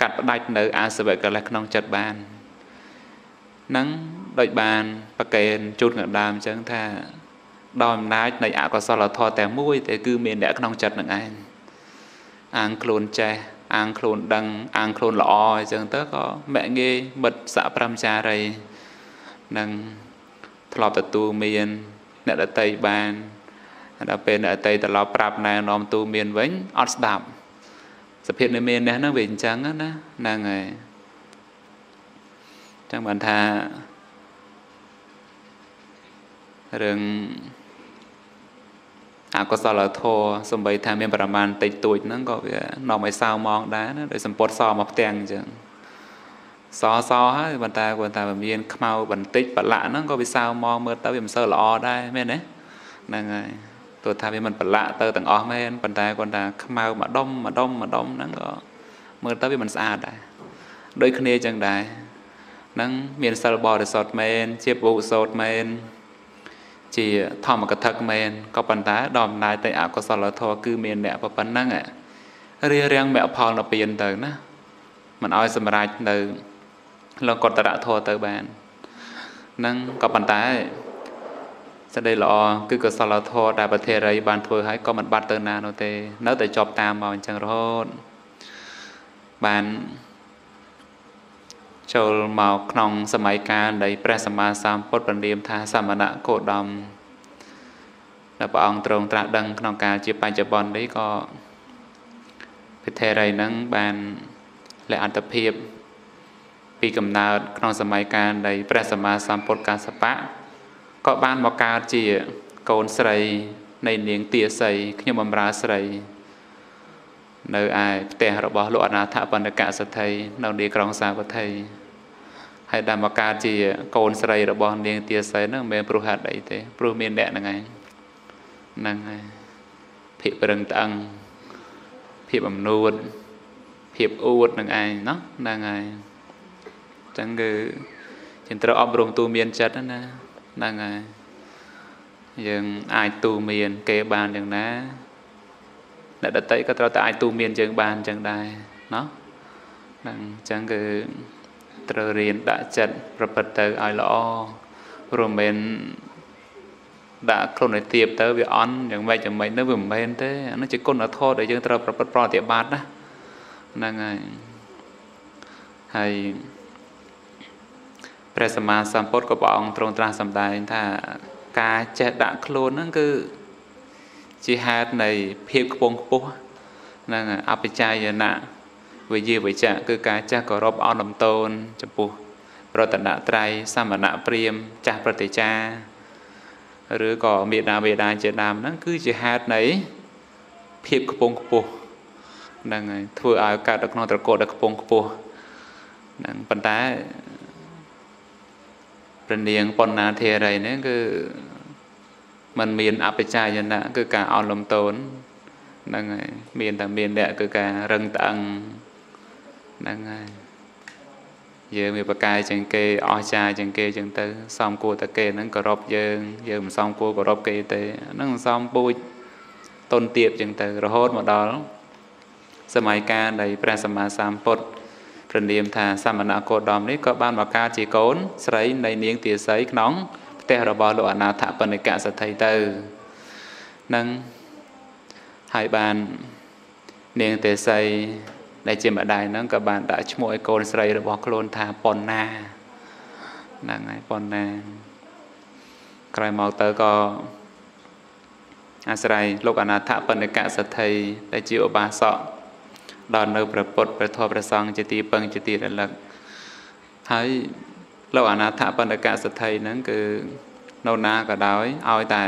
កាត់ផ្ដាច់នៅ អាសវៈកិលេសក្នុងចិត្តបាននឹង ដូចបានប្រកេនជូនកណ្ដាលអញ្ចឹងថាដោយអំណាចនៃអកុសលធម៌តែមួយតែគឺមានអ្នកក្នុងចិត្តនឹងឯងអាងខ្លួនចេះអាងខ្លួនដឹងអាងខ្លួនល្អអញ្ចឹងទៅក៏មាក់ងាយមិត្តស័កប្រមចារីនឹងធ្លាប់ទទួលមានអ្នកដតីបានដល់ពេលអ្នកដតីត្រឡប់ប្រាប់ណែនាំទូមានវិញអត់ស្ដាប់សភាពនៃមាននេះហ្នឹងវាអញ្ចឹងណាហ្នឹងហើយចឹងបានថា រឿងអកុសលធម៌សំបីថាមានប្រមាណតិចតួចហ្នឹងក៏វានាំឲ្យសៅមកដែរណាដោយសម្ពុតសមកផ្ទាំងអញ្ចឹងសសហើយប៉ុន្តែគាត់ថាមានខ្មៅបន្តិចប្រឡាក់ហ្នឹងក៏វាសៅមកមើលទៅវាមិនសូវល្អដែរមែនទេហ្នឹងហើយទោះថាវាមិនប្រឡាក់ទៅទាំងអស់មែនប៉ុន្តែគាត់ថាខ្មៅម្ដុំម្ដុំម្ដុំហ្នឹងក៏មើលទៅវាមិនស្អាតដែរដូចគ្នាអញ្ចឹងដែរហ្នឹងមានសិលបរិសុទ្ធមែនជាពុសោតមែន ជាធម្មកថាមែនក៏ប៉ុន្តែដល់អំណាចទៅអកុសលធម៌គឺមានអ្នកប៉ុណ្ណឹងរៀបរៀងមគ្គផលនៅពៀនទៅណាមិនឲ្យសម្រេចនៅលោកតរៈធម៌ទៅបាននឹងក៏ប៉ុន្តែសេចក្តីល្អគឺកុសលធម៌ដែលប្រធេរីបានធ្វើឲ្យក៏មិនបាត់ទៅណានោះទេ នៅតែជាប់តាមមកអញ្ចឹងរហូតបាន ចូលមកក្នុងសម័យកាលនៃព្រះសម្មាសម្ពុទ្ធប្រនាមថាសមណៈគោតមដែលព្រះអង្គទ្រង់ត្រាស់ដឹងក្នុងកាលជាបច្ចុប្បន្ននេះក៏ពិធេរីនឹងបានលះអត្តភាពពីកំណើតក្នុងសម័យកាលនៃព្រះសម្មាសម្ពុទ្ធកាសបៈក៏បានមកកើតជាកូនស្រីនៃនាងទាសីខ្ញុំបំរើស្រី នៅឯផ្ទះរបស់លោកអនាថបណ្ឌកសទ្ធិនៅទីក្រុងសាវត្ថី ហើយដែលមកកើតជាកូនស្រីរបស់នាងទាសីហ្នឹងមិនមែនព្រោះហេតុអីទេព្រោះមានអ្នកហ្នឹងឯងហ្នឹងហើយភាពប្រឹងត្អឹងភាពអំនួតភាពអួតនឹងឯងណោះហ្នឹងហើយអញ្ចឹងគឺយើងត្រូវអប់រំទូមានចិត្តណាហ្នឹងហើយយើងអាចទូមានគេបានយ៉ាងណាអ្នកដតីក៏ត្រូវតែអាចទូមានយើងបានអញ្ចឹងដែរណោះហ្នឹងអញ្ចឹងគឺ ត្រូវរៀនដាក់ចិត្តប្រព្រឹត្តទៅឲ្យល្អព្រោះមិនដាក់ខ្លួនឲ្យទៀបទៅវាអន់យ៉ាងម៉េចយ៉ាងម៉េចទៅវាមិនមែនទេអានោះជាគុណធម៌ដែលយើងត្រូវប្រព្រឹត្តប្រតិបត្តិណាហ្នឹងហើយហើយព្រះសម្មាសម្ពុទ្ធក៏ព្រះអង្គទ្រង់ត្រាស់សម្ដែងថាការចេះដាក់ខ្លួនហ្នឹងគឺជាហេតុនៃភាពខ្ពង់ខ្ពស់ហ្នឹងអបជាយណៈ វិយាវិជ្ជៈគឺការចាស់គោរពអោនលំទោនចំពោះប្រតនត្រ័យសមណៈព្រាមចាស់ប្រតិចាឬក៏មេដាបេដាជាដើមហ្នឹងគឺជាហេតុនៃភាពខ្ពង់ខ្ពស់ហ្នឹងហើយធ្វើឲ្យកើតនៅក្នុងត្រកូលដែលខ្ពង់ខ្ពស់ហ្នឹងប៉ុន្តែព្រះនាងបណ្ណាធេរីនេះគឺมันមានអបជាយណៈគឺការអោនលំទោនហ្នឹងហើយមានតែមានអ្នកគឺការរឹងត្អឹង ហ្នឹងហើយយើងមានបកាយជាងគេអស្ចារ្យជាងគេចឹងទៅសំគួរតែគេហ្នឹងគោរពយើង យើងមិនសំគួរគោរពគេទេហ្នឹងសំពូជតុនទៀបចឹងទៅរហូតមកដល់សម័យកាលនៃព្រះសម្មាសម្ពុទ្ធព្រះនាមថាសមណគោតមនេះក៏បានមកកើតជាកូនស្រីនៃនាងទាសីក្នុងផ្ទះរបស់លោកអនាថបណ្ឌិកសទ្ធិទៅនឹងហើយបាននាងទេសី ដែលជាម្ដាយហ្នឹងក៏បានដាក់ឈ្មោះឲ្យកូនស្រីរបស់ខ្លួនថាប៉ុនណាហ្នឹងហើយប៉ុនណាក្រោយមកទៅក៏អាស្រ័យលោកអនាថបណ្ឌិកសទ្ធិដែលជាឧបាសកដល់នៅព្រះពុទ្ធព្រះធម៌ព្រះសង្ឃជាទីពឹងជាទីរលឹកហើយលោកអនាថបណ្ឌិកសទ្ធិហ្នឹងគឺនៅណាក៏ដោយឲ្យតែ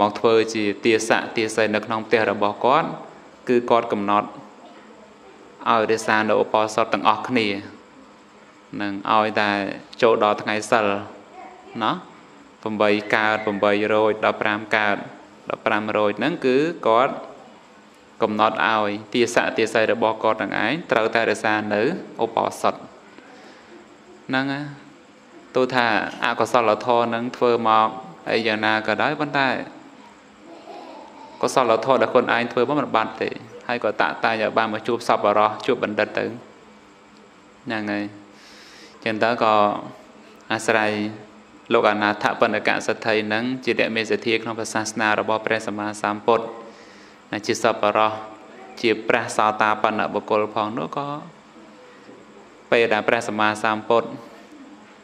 មកធ្វើជាទាស័កទាស័យនៅក្នុងផ្ទះរបស់គាត់ គឺគាត់កំណត់ ឲ្យរក្សានៅឧបោសថទាំងអស់គ្នានឹងឲ្យតែចូលដល់ថ្ងៃសិលណា8កើត8រោច15កើត15រោចហ្នឹងគឺគាត់កំណត់ឲ្យទាស័កទាស័យរបស់គាត់ទាំងឯងត្រូវតែរក្សានៅឧបោសថហ្នឹងទោះថាអកុសលធម៌នឹងធ្វើមកអីយ៉ាងណាក៏ដោយប៉ុន្តែកុសលធម៌ដែលខ្លួនឯងធ្វើមកមិនបាត់ទេ ហើយក៏តាក់តាយឲ្យបានមកជួបសពរោះជួបបណ្ឌិតទៅហ្នឹងហើយចឹងតើក៏អាស្រ័យលោកអនាថបណ្ឌកសទ្ធិនឹងជាអ្នកមានសទ្ធាក្នុងសាសនារបស់ព្រះសម្មាសម្ពុទ្ធជាសពរោះជាព្រះសោតាបណ្ឌបុគ្គលផងនោះក៏ពេលដែលព្រះសម្មាសម្ពុទ្ធ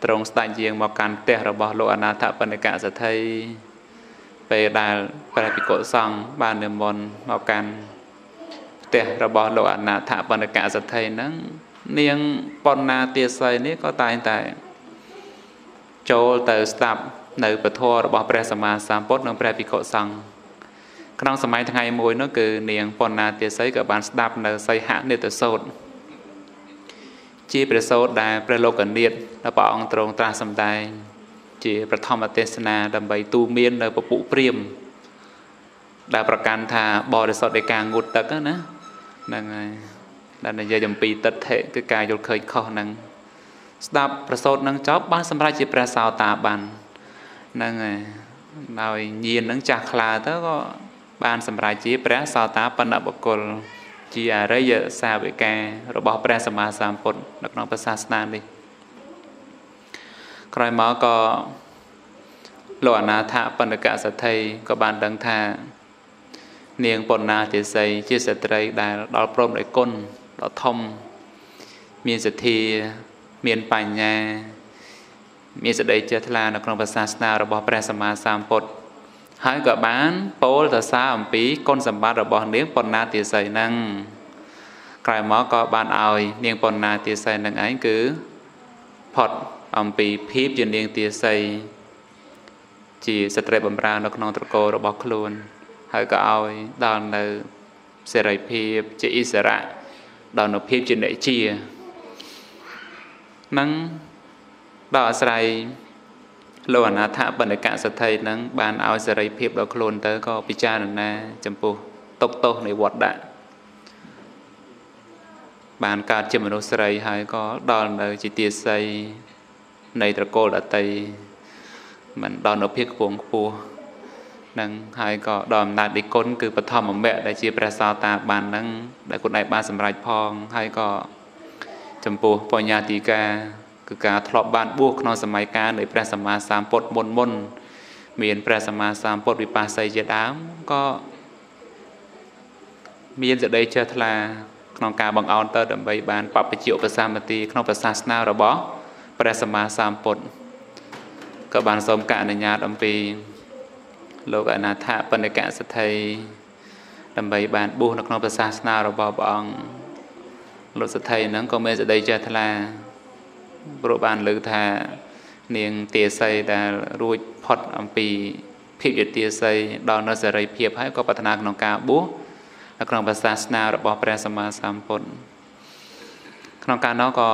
ទ្រង់ស្ដេចយាងមកកាន់ផ្ទះរបស់លោកអនាថបណ្ឌិកសទ្ធិពេលដែលព្រះភិក្ខុសង្ឃបាននិមន្តមកកាន់ផ្ទះរបស់លោកអនាថបណ្ឌិកសទ្ធិហ្នឹងនាងបណ្ណាទាស័យនេះក៏តែងតែចូលទៅស្ដាប់នៅពធរបស់ព្រះសម្មាសម្ពុទ្ធនិងព្រះភិក្ខុសង្ឃក្នុងសម័យថ្ងៃមួយនោះគឺនាងបណ្ណាទាស័យក៏បានស្ដាប់នៅសីហនិតសោតជាព្រះសូត្រដែលព្រះលោកនាថដែលព្រះអង្គទ្រង់ត្រាស់សម្ដែង ជាប្រធមទេសនាដើម្បីទូមាននៅពពុព្រាមដែលប្រកាន់ថាបរិសុទ្ធនៃការងូតទឹកណា ហ្នឹងហើយដែលនិយាយអំពីទិដ្ឋិគឺការយល់ឃើញខុសហ្នឹងស្ដាប់ប្រសូតនឹងចប់បានសម្រេចជាព្រះសោតាបានហ្នឹងហើយដោយញាណនឹងចាស់ខ្លាទៅក៏បានសម្រេចជាព្រះសោតាបណ្ឌបុគ្គលជាអរិយសាវិការបស់ព្រះសម្មាសម្ពុទ្ធនៅក្នុងព្រះសាសនានេះក្រោយមកក៏លោកអនាថបណ្ឌកសទ្ធិក៏បានដឹងថា នាងប៉ុណ្ណាទេសីជាស្ត្រីដែលដល់ព្រមដោយគុណដ៏ធំ មានសទ្ធាមានបញ្ញា មានសេចក្តីជ្រះថ្លានៅក្នុងសាសនារបស់ព្រះសម្មាសម្ពុទ្ធហើយក៏បានពោលទៅសារអំពីគុណសម្បត្តិរបស់នាងប៉ុណ្ណាទាស័យហ្នឹងក្រោយមកក៏បានឲ្យនាងប៉ុណ្ណាទាស័យហ្នឹងឯងគឺផុតអំពីភាពជានាងទាស័យជាស្ត្រីបំរើនៅក្នុងត្រកូលរបស់ខ្លួន ហើយក៏ឲ្យដល់នៅសេរីភាពជាអិសរៈដល់នៅភាពជាអ្នកជានឹងដល់អាស្រ័យលោកអនាថបណ្ឌិកសទ្ធិនឹងបានឲ្យសេរីភាពដល់ខ្លួនទៅក៏ពិចារណា ចំពោះទុកទោសនៃវត្តដាក់បានកើតជាមនុស្សស្រីហើយក៏ដល់នៅជាទាស័យនៃត្រកូលដតីមិនដល់នៅភាពខ្ពងខ្ពស់ នឹងហើយក៏ដល់អំណាចនៃគុណគឺបឋមមគ្គដែលជាព្រះសោតាបាននឹងដែលគុណឯងបានសម្រេចផងហើយក៏ចំពោះបញ្ញាទីកាគឺការធ្លាប់បានបួសក្នុងសម័យកាលនៃព្រះសម្មាសម្ពុទ្ធមុនមុនមានព្រះសម្មាសម្ពុទ្ធវិបស្សីជាដើមក៏មានសេចក្តីចេះថ្លាក្នុងការបង្អោនទៅដើម្បីបានបព្វជិឧបសម្បទាក្នុងព្រះសាសនារបស់ព្រះសម្មាសម្ពុទ្ធក៏បានសូមកអនុញ្ញាតអំពី លោកអនាថបណ្ឌិកសទ្ធិដើម្បីបានបួសនៅក្នុងព្រះសាសនារបស់ព្រះអង្គលោកសទ្ធិហ្នឹងក៏មានសេចក្តីចេះថ្លាព្រោះបានលើថានាងទាស័យដែលរួចផុតអំពីភាពយទាស័យដល់នៅសេរីភាពហើយក៏ប្រាថ្នាក្នុងការបួសនៅក្នុងសាសនារបស់ព្រះសម្មាសម្ពុទ្ធក្នុងការនោះក៏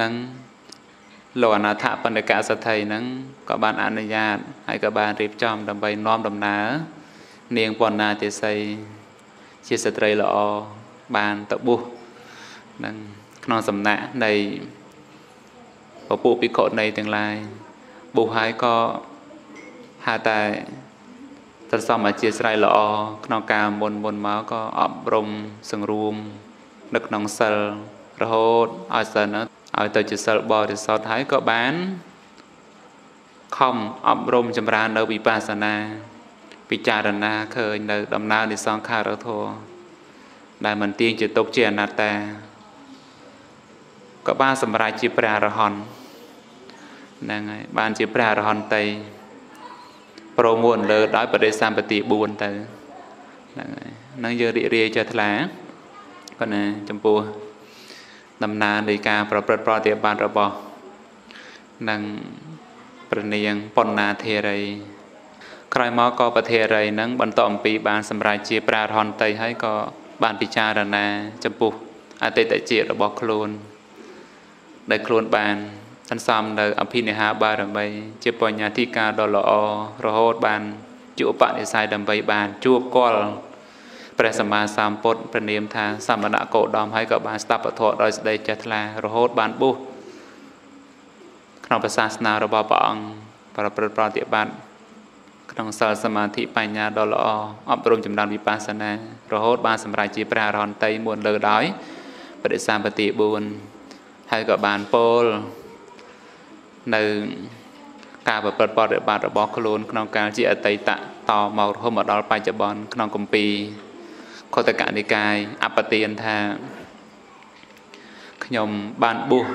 នឹង លោកអនាថបណ្ឌិកសទ្ធិហ្នឹងក៏បានអនុញ្ញាតហើយក៏បានរៀបចំដើម្បីនាំដំណើរនាងបណ្ណាទេសីជាស្ត្រីល្អបានទៅបុះនឹងក្នុងសំណាក់នៃពពុភិក្ខុនៃទាំងឡាយបុះហើយក៏ហៅតែត្រសមអធិស្រ័យល្អក្នុងការមុនមុនមកក៏អប់រំសង្រួម នៅក្នុងសិលរហូតឲ្យសិន ឲ្យទៅជាសិលបរិសុទ្ធហើយក៏បានខំអប់រំចម្រើននៅវិបស្សនា ពិចារណាឃើញនៅ ដំណើរនៃសង្ខារធម៌ដែលមិនទៀងជាទុកជាអនត្តាក៏បានសម្រេចជាព្រះអរហន្តហ្នឹងហើយបានជាព្រះអរហន្តីប្រមួនលើដោយបរិសម្បទា4ទៅហ្នឹងហើយនឹងយើងរីករាយចេះថ្លាប៉ុន្តែចំពោះ ដំណើរនៃការប្រព្រឹត្តប្រតិបត្តិរបស់នឹងព្រះនាងបណ្ណាធេរី ក្រោយមកក៏ប្រធេរីនឹងបន្តអំពីបានសម្រេចជាប្រារហន្តីហើយក៏បានពិចារណាចំពោះអតីតជាតិរបស់ខ្លួន ដែលខ្លួនបានសន្សំនៅអភិនិហាបារមីជាបញ្ញាធិការដ៏ល្អរហូតបានជួបបនិស័យដើម្បីបានជួបគាល់ ព្រះសម្មាសម្ពុទ្ធព្រះនាមថាសមណគោដមហើយក៏បានស្ដាប់ពធដោយសេចក្តីចេះថ្លារហូតបានបុះក្នុងព្រះសាសនារបស់ព្រះអង្គប្រព្រឹត្តប្រតិបត្តិក្នុងសិលសមាធិបញ្ញាដ៏ល្អអប់រំចម្រើនវិបស្សនា រហូតបានសម្រេចជាព្រះអរហន្តីមុនលើដោយបដិសម្បទា4ហើយក៏បានពោលនៅការប្រព្រឹត្តបរិបត្តិរបស់ខ្លួនក្នុងការជាអតីតតមករហូតមកដល់បច្ចុប្បន្នក្នុងគម្ពី រខតកនិកាយអបទានថាខខ្ញុំបានបួស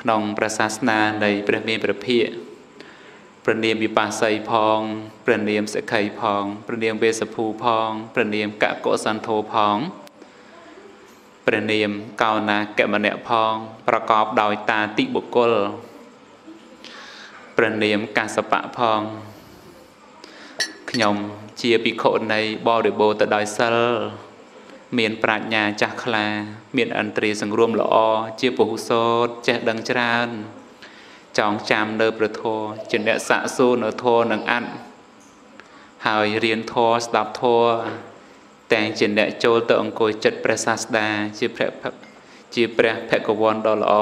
ក្នុងព្រះសាសនានៃព្រះមានព្រះភិក្ខព្រះនាមវិបាសីផងព្រះនាមសិក្ខីផងព្រះនាមវេសភូផងព្រះនាមកកុសន្ធោផងព្រះនាមកោណាកមនៈផង ប្រកបដោយតាតិបុគ្គលព្រះនាមកសបៈផងខ្ញុំ ជាភិក្ខុនៃបរិបូរទៅដោយសិលមានប្រាជ្ញាចាស់ខ្លា មានអន្ត្រីសង្រួមល្អជាពហុសោតចេះដឹងច្រើនចងចាំនៅព្រះធម៌ជាអ្នកសាក់សួរនៅធម៌នឹងអត្តហើយរៀនធម៌ស្ដាប់ធម៌តែងជាអ្នកចូលទៅអង្គុយចិត្តព្រះសាស្តាជាព្រះជាព្រះភគវន្តដ៏ល្អ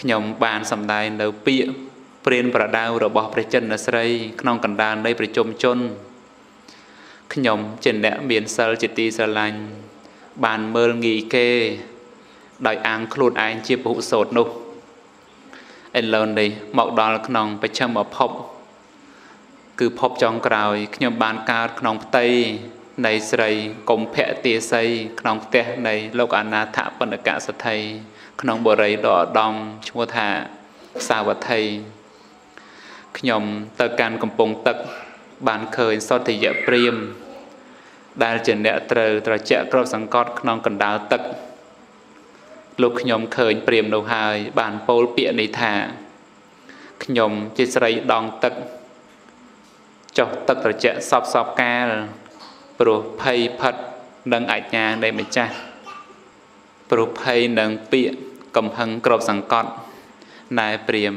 ខ្ញុំបានសម្ដែងនៅពាក្យ ព្រានប្រដៅរបស់ព្រះចិនស្រី ក្នុងកណ្ដាលនៃប្រជុំជនខ្ញុំជាអ្នកមានសិលជាទីស្រឡាញ់បានមើលងាយគេ ដោយអាងខ្លួនឯងជាពហុសោតនោះឥឡូវនេះមកដល់ក្នុងបច្ឆិមភព គឺភពចុងក្រោយ ខ្ញុំបានកើតក្នុងផ្ទៃនៃស្រីកុម្ភៈទាសីក្នុងផ្ទះនៃលោកអនាថបណ្ឌកសទ្ធិក្នុងបរិយដ៏ឧត្តមឈ្មោះថាសាវត្ថី ខ្ញុំទៅកាន់កំពង់ទឹក បានឃើញសតយៈព្រាម ដែលជាអ្នកត្រូវត្រជាក់គ្របសង្កត់ក្នុងកណ្ដាលទឹក លោកខ្ញុំឃើញព្រាមនោះហើយ បានពោលពាក្យនេះថាខ្ញុំជាស្រីដងទឹកចុះទឹកត្រជាក់សពសពកាលព្រោះភ័យផិតនឹងអាជ្ញានៃម្ចាស់ព្រោះភ័យនឹងពាក្យកំហឹងគ្របសង្កត់ណែព្រាម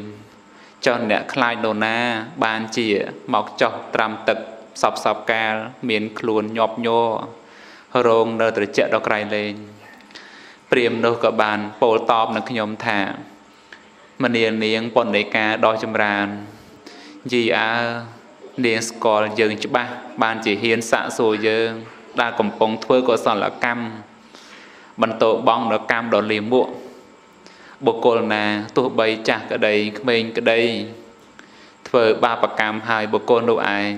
ចុះអ្នកខ្លាចដូណា បានជាមកចុះត្រាំទឹកសពសពកាល មានខ្លួនញាប់ញ័ររងនៅត្រជាក់ដល់ក្រៃលែងព្រាមនោះក៏បានពោលតបនឹងខ្ញុំថាមនានាងប៉ុននេកាដ៏ចម្រើនយីអើនាងស្គាល់យើងច្បាស់បានជាហ៊ានសាក់សួរយើង ដែលកំពុងធ្វើកុសលកម្មបន្តបងនៅកម្មដ៏លាមក បុគ្គលណាទោះបីចាស់ក្តីក្មេងក្តី ធ្វើបាបកម្មហើយបុគ្គលនោះឯង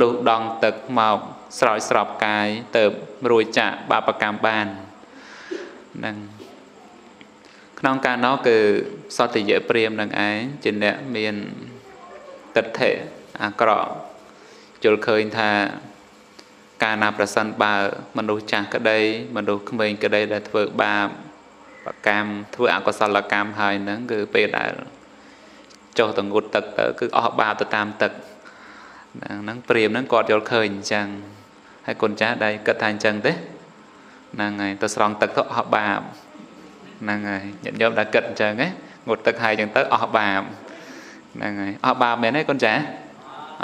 លុះដងទឹកមកស្រោចស្រពកាយទៅរួចចាក់បាបកម្មបាននឹងក្នុងការនោះគឺសតយៈព្រាមនឹងឯងជាអ្នកមានទិដ្ឋិអាក្រក់យល់ឃើញថាកាលណាប្រសិនបើមនុស្សចាស់ក្តីមនុស្សក្មេងក្តីដែលធ្វើបាបប្រ កម្មធ្វើអកុសលកម្មហើយហ្នឹងគឺពេលដែលចុះទៅងូតទឹកទៅគឺអស់បាបទៅតាមទឹកហ្នឹងព្រាមហ្នឹងគាត់យល់ឃើញអញ្ចឹងហើយគុណចាស់ដែលគិតថាអញ្ចឹងទេហ្នឹងហើយទៅស្រង់ទឹកទៅអស់បាបហ្នឹងហើយញាតិញោមដែលគិតអញ្ចឹងហ៎ងូតទឹកហើយអញ្ចឹងទៅអស់បាបហ្នឹងហើយអស់បាបមែនទេគុណចាស់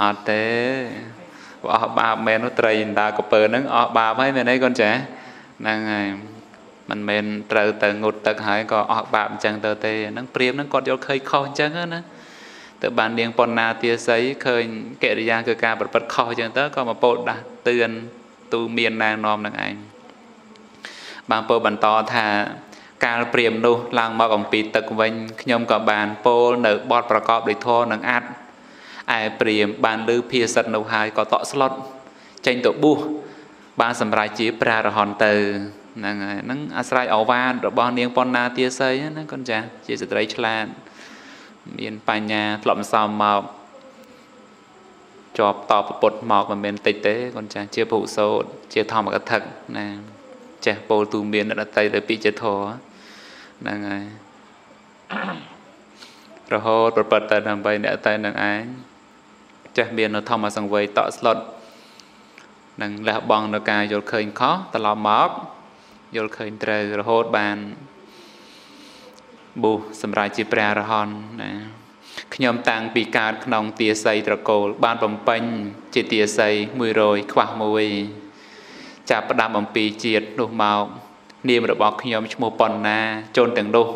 អត់ទេបើអស់បាបមែននោះត្រីអណ្ដាកពើហ្នឹងអស់បាបហើយមែនទេគុណចាស់ហ្នឹងហើយ មិនមែនត្រូវទៅងូតទឹកហើយក៏អស់បាបអញ្ចឹងទៅទេហ្នឹងព្រាមហ្នឹងគាត់យល់ឃើញខុសអញ្ចឹងណាទៅបាននាងប៉ុណ្ណាទាស័យឃើញកិរិយាគឺការប្រព្រឹត្តខុសអញ្ចឹងទៅក៏មកពោលដាស់តឿនទូមានណែនាំនឹងឯងបានពោលបន្តថាកាលព្រាមនោះឡើងមកអំពីទឹកវិញខ្ញុំក៏បានពោលនៅបទប្រកបដោយធម៌នឹងអត្តឯព្រាមបានលើភាសិតនោះហើយក៏តក់ស្លុតចេញទៅបួសបានសម្រេចជាព្រះរហន្តទៅ ហ្នឹងហើយហ្នឹងអាស្រ័យអវាទរបស់នាងប៉ុណ្ណាទាស័យណាកូនចាស់ជាស្ត្រីឆ្លាតមានបញ្ញាធ្លាប់សំមកជាប់តបពុទ្ធមកមិនមែនតិចទេកូនចាស់ជាពុសោតជាធម្មកថាណាចេះពោលទូមានដតីទៅពីជាធរហ្នឹងហើយរហូតប្រព្រឹត្តទៅដើម្បីអ្នកតែនឹងឯងចេះមាននៅធម្មសង្វេយតក់ស្លុតនឹងលះបង់នៅការយល់ឃើញខុសត្រឡប់មក យល់ឃើញត្រូវរហូតបានបុស្សសម្រាប់ជាព្រះអរហន្តណាខ្ញុំតាំងពីកើតក្នុងទាស័យត្រកូល បានបំពេញជាទាស័យ100ខ្វះមួយចាប់ផ្ដាំអំពីជាតិនោះមកនាមរបស់ខ្ញុំឈ្មោះប៉ុណ្ណាជូនទាំងនោះ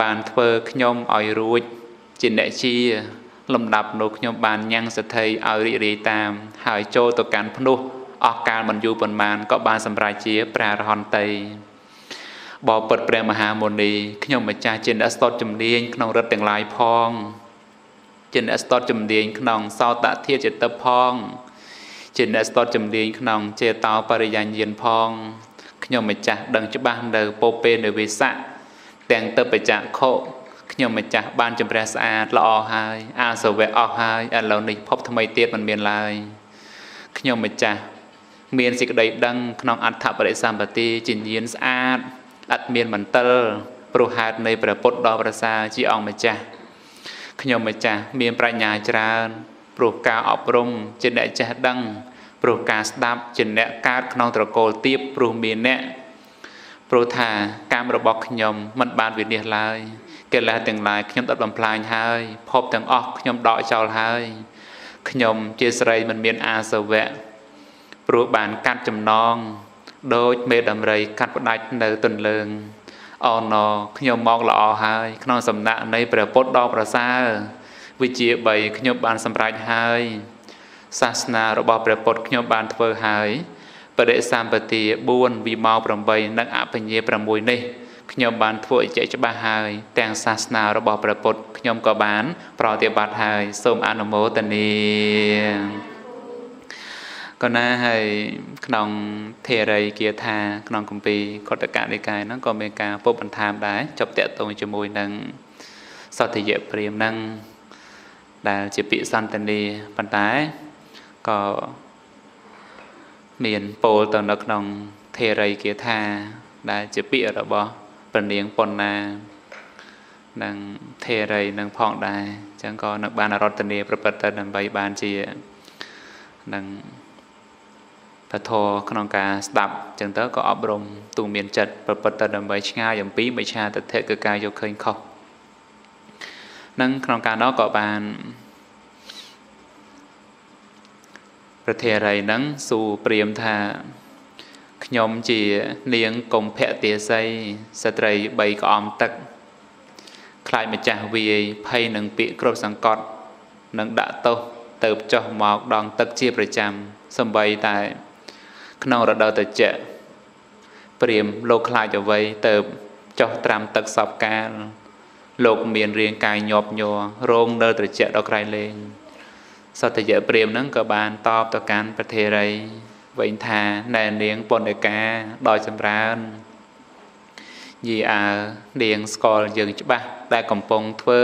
បានធ្វើខ្ញុំឲ្យរួចជាអ្នកជា លំដាប់នោះខ្ញុំបានញ៉ាំងសទ្ធិឲ្យរីករាយតាម ហើយចូលទៅកាន់ភ្នោះ អស់កាលមិនយូរប៉ុន្មានក៏បានសម្រេចជាព្រះអរហន្តីបបិទ្ធព្រះមហាមុនីខ្ញុំម្ចាស់ជាអ្នកស្ទាត់ជំនាញក្នុងរិទ្ធទាំងឡាយផងជាអ្នកស្ទាត់ជំនាញក្នុងសោតធាតុចិត្តផងជាអ្នកស្ទាត់ជំនាញក្នុងចេតោបរិញ្ញាញាណផងខខ្ញុំម្ចាស់ដឹងច្បាស់នៅពោពេនិវិស័កទាំងទៅបច្ចៈខុខ្ញុំម្ចាស់បានជំរះស្អាតល្អហើយអាសវៈអស់ហើយឥឡូវនេះភពថ្មីទៀតមិនមានឡើយខ្ញុំម្ចាស់ មានសេចក្តីដឹងក្នុងអត្ថបរិសម្បទាជាញាណស្អាតអត់មានមន្ទិលព្រោះហេតុនៃព្រះពុទ្ធដ៏ប្រសើរជាអង្គម្ចាស់ខ្ញុំម្ចាស់មានប្រាជ្ញាច្រើនព្រោះការអប់រំជាអ្នកចេះដឹងព្រោះការស្ដាប់ជាអ្នកកើតក្នុងត្រកូលទៀបព្រោះមានអ្នកព្រោះថាកម្មរបស់ខ្ញុំមិនបានវិនិច្ឆ័យឡើយកិលេសទាំងឡាយខ្ញុំដុតបំផ្លាញហើយភពទាំងអស់ខ្ញុំដកចោលហើយខ្ញុំជាស្រីមិនមានអាសវៈ ព្រោះបានកាត់ចំណងដូចមេដំរីកាត់ផ្ដាច់នៅទន្លើងអណខ្ញុំមកល្អហើយក្នុងសំណាក់នៃព្រះពុទ្ធដ៏ប្រសើរវិជា3ខ្ញុំបានសម្រេចហើយសាសនារបស់ព្រះពុទ្ធខ្ញុំបានធ្វើហើយបរិសម្បទា4វិមោ8និងអបញ្ញេ6នេះខ្ញុំបានធ្វើឲ្យចេះច្បាស់ហើយទាំងសាសនារបស់ព្រះពុទ្ធខ្ញុំក៏បាន ប្រតិបត្តិហើយសូមអនុមោទនា ក៏ណាហើយក្នុងធេរីគាថាក្នុងគម្ពីរខុទ្ទកនិកាយហ្នឹងក៏មានការពុបបន្ថែមដែរចប់តកតងជាមួយនឹងសតយៈព្រាមហ្នឹងដែលជាពាក្យសន្តានាប៉ុន្តែក៏មានពោលទៅនៅក្នុងធេរីគាថា ដែលជាពាក្យរបស់ព្រះនាងប៉ុណ្ណានិងធេរីនឹងផងដែរអញ្ចឹងក៏នឹងបានរតនាប្រព្រឹត្តទៅដើម្បីបានជានឹង ពធក្នុងការស្ដាប់អញ្ចឹងទៅក៏អប់រំទូមានចិត្តប្រព្រឹត្តទៅដើម្បីឆ្ងាយអំពីមិឆាទិដ្ឋិគឺការយកឃើញខុសនឹងក្នុងការនោះក៏បានប្រធារីនឹងសួរព្រាមថាខ្ញុំជានាងកុម្ភៈទាស័យស្ត្រី3ក្អមទឹកខ្លាចម្ចាស់វាយភ័យនឹងពាក្យគ្រប់សង្កត់នឹងដាក់ទោសទៅចុះមកដងទឹកជាប្រចាំសំបីតែ ក្នុងរដូវត្រជាក់ព្រាមលោកខ្លាចអ្វីទៅចុះត្រាំទឹកសពកាលលោកមានរាងកាយញាប់ញ័ររងនៅត្រជាក់ដល់ក្រៃលែងសតយៈព្រាមនឹងក៏បានតបទៅកាន់ប្រធេរីវិញថាណែនាងពន្ធកាដោយចម្រើនយីអើនាងស្គាល់យើងច្បាស់ដែលកំពុងធ្វើ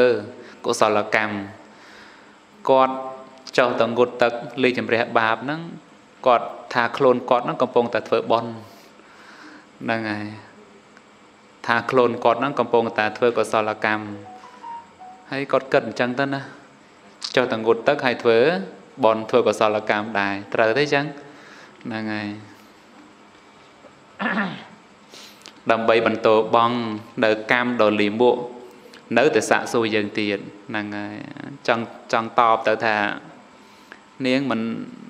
កុសលកម្មគាត់ចុះតងុតទឹកលេខជំរះបាបហ្នឹង គាត់ថាខ្លួនគាត់ហ្នឹងកំពុងតែធ្វើបន់ហ្នឹងហើយថាខ្លួនគាត់ហ្នឹងកំពុងតែធ្វើកុសលកម្មហើយគាត់គិតអញ្ចឹងទៅណាចុះតងុតទឹកហើយធ្វើបន់ធ្វើកុសលកម្មដែរត្រូវទេអញ្ចឹងហ្នឹងហើយដើម្បីបន្តបងនៅកម្មដ៏លីមួកនៅតែសាក់សួរយើងទៀតហ្នឹងហើយចង់ចង់តបទៅថា នាងមិន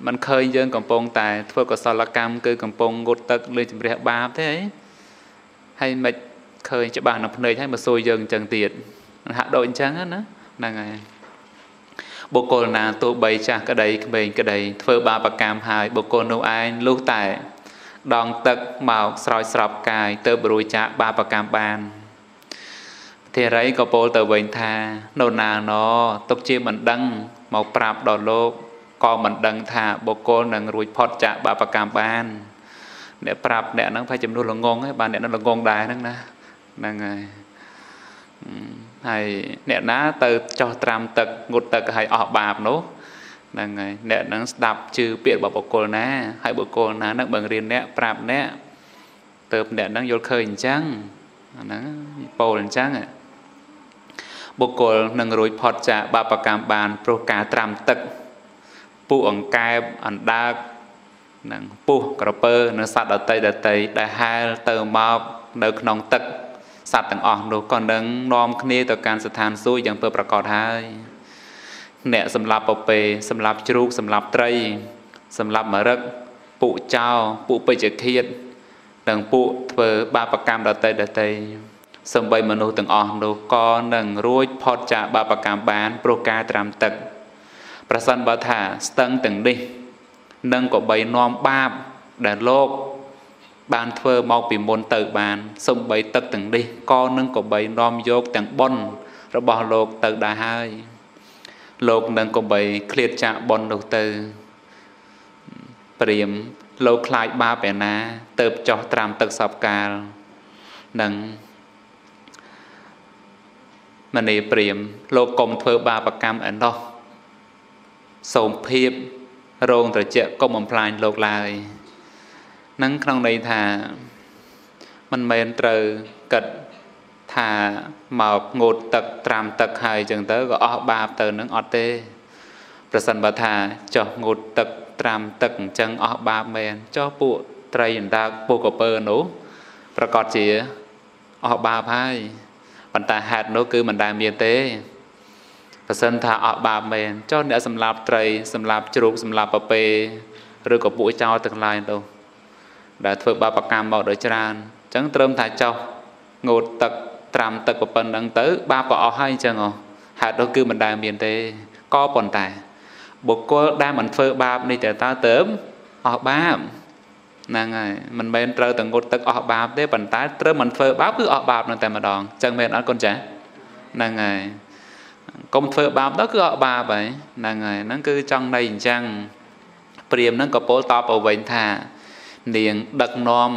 មិនឃើញយើងកំពុងតែ ធ្វើកុសលកម្មគឺកំពុងងត់ទឹកលើជំរះបាបទេអីហើយមិនឃើញច្បាស់នៅភ្នែកហើយមកសួរយើងអញ្ចឹងទៀតហាក់ដូចអញ្ចឹងណាហ្នឹងហើយបុគ្គលណាទោះបីចាស់ក្តីក្មេងក្តីធ្វើបាបកម្មហើយបុគ្គលនោះឯងលុះតែ ដងទឹកមកស្រោចស្រពកាយទៅបរួយចាកបាបកម្មបានធេរីក៏ពោលទៅវិញថានោណាណទុកជាមិនដឹងមកប្រាប់ដល់លោក ក៏មិនដឹងថាបុគ្គលនឹងរួចផុតចាកបាបកម្មបានអ្នកប្រាប់អ្នកហ្នឹងប្រហែលចំនួនល្ងងហើយបានអ្នកហ្នឹងល្ងងដែរហ្នឹងណាហ្នឹងហើយហើយអ្នកណាទៅចោះត្រាំទឹកងុតទឹកឲ្យអស់បាបនោះហ្នឹងហើយអ្នកនឹងស្ដាប់ជឿពាក្យរបស់បុគ្គលណាហើយបុគ្គលណានឹងបង្រៀនអ្នកប្រាប់អ្នកទៅអ្នកនឹងយល់ឃើញអញ្ចឹងហ្នឹងពោលអញ្ចឹងបុគ្គលនឹងរួចផុតចាកបាបកម្មបានព្រោះការត្រាំទឹក ពួកអង្កែបអណ្ដើកនឹងពុះក្រពើនិងសត្វដតីដតីដែលហែលទៅមកនៅក្នុងទឹកសត្វទាំងអស់នោះក៏នឹងនាំគ្នាទៅកាន់ស្ថានសួគ៌យ៉ាងពិតប្រាកដហើយអ្នកសម្លាប់ពពេសម្លាប់ជ្រូកសម្លាប់ត្រី សម្លាប់មរឹកពួកចោពួកពេជ្ជឃាតនិងពួកធ្វើបាបកម្មដតីដតីសំបីមនុស្សទាំងអស់នោះក៏នឹងរួចផុតចាកបាបកម្មបានព្រោះការត្រាំទឹក ប្រសិនបើថាស្ទឹងទាំងនេះនឹងក៏បីនាំបាបដែលលោកបានធ្វើមកពីមុនទៅបានសំបីទឹកទាំងនេះក៏នឹងក៏បីនាំយកទាំងប៉ុនរបស់លោកទៅដែរហើយលោកនឹងក៏បីឃ្លាតចាកប៉ុននោះទៅព្រាមលោកខ្លាចបាបឯណាទៅចោះត្រាំទឹកសពកាលនឹងមនីព្រាមលោកកុំធ្វើបាបកម្មឯណោះ សូមភាពរោងត្រជាក់កុំបំផ្លាញលោកឡើយនឹងក្នុងន័យថាមិនមែនត្រូវកិតថាមកងូតទឹកត្រាំទឹកហើយចឹងទៅក៏អស់បាបទៅនឹងអត់ទេប្រសិនបើថាចោះងូតទឹកត្រាំទឹកអញ្ចឹងអស់បាបមែនចោះពួកត្រីអណ្ដើកពួកកពើនោះប្រកាសជាអស់បាបហើយប៉ុន្តែហេតុនោះគឺមិនដែលមានទេ ប្រសិនថាអស់បាបមែនចុះអ្នកសម្លាប់ត្រីសម្លាប់ជ្រូកសម្លាប់ពពែឬក៏ពួកចោលទាំងឡាយនោះដែលធ្វើបាបកម្មមកដោយច្រើនអញ្ចឹងត្រឹមថាចោះងូតទឹកត្រាំទឹកប៉ុណ្្នឹងទៅ បាបក៏អស់ហើយអញ្ចឹងហេតុនោះគឺមិនដែលមានទេក៏ប៉ុន្តែ បុគ្គលដែលមិនធ្វើបាបនេះតើតើទៅអស់បាបហ្នឹងហើយមិនមែនត្រូវតែងូតទឹកអស់បាបទេប៉ុន្តែត្រូវមិនធ្វើបាបគឺអស់បាបនឹងតែម្ដងអញ្ចឹងមែនអត់កូនចាហ្នឹងហើយ កុំធ្វើបាបដល់គឺអត់បាបហើយហ្នឹងហើយហ្នឹងគឺចង់ន័យអញ្ចឹងព្រាមហ្នឹងក៏ពោលតបទៅវិញថា នាងដឹកនាំ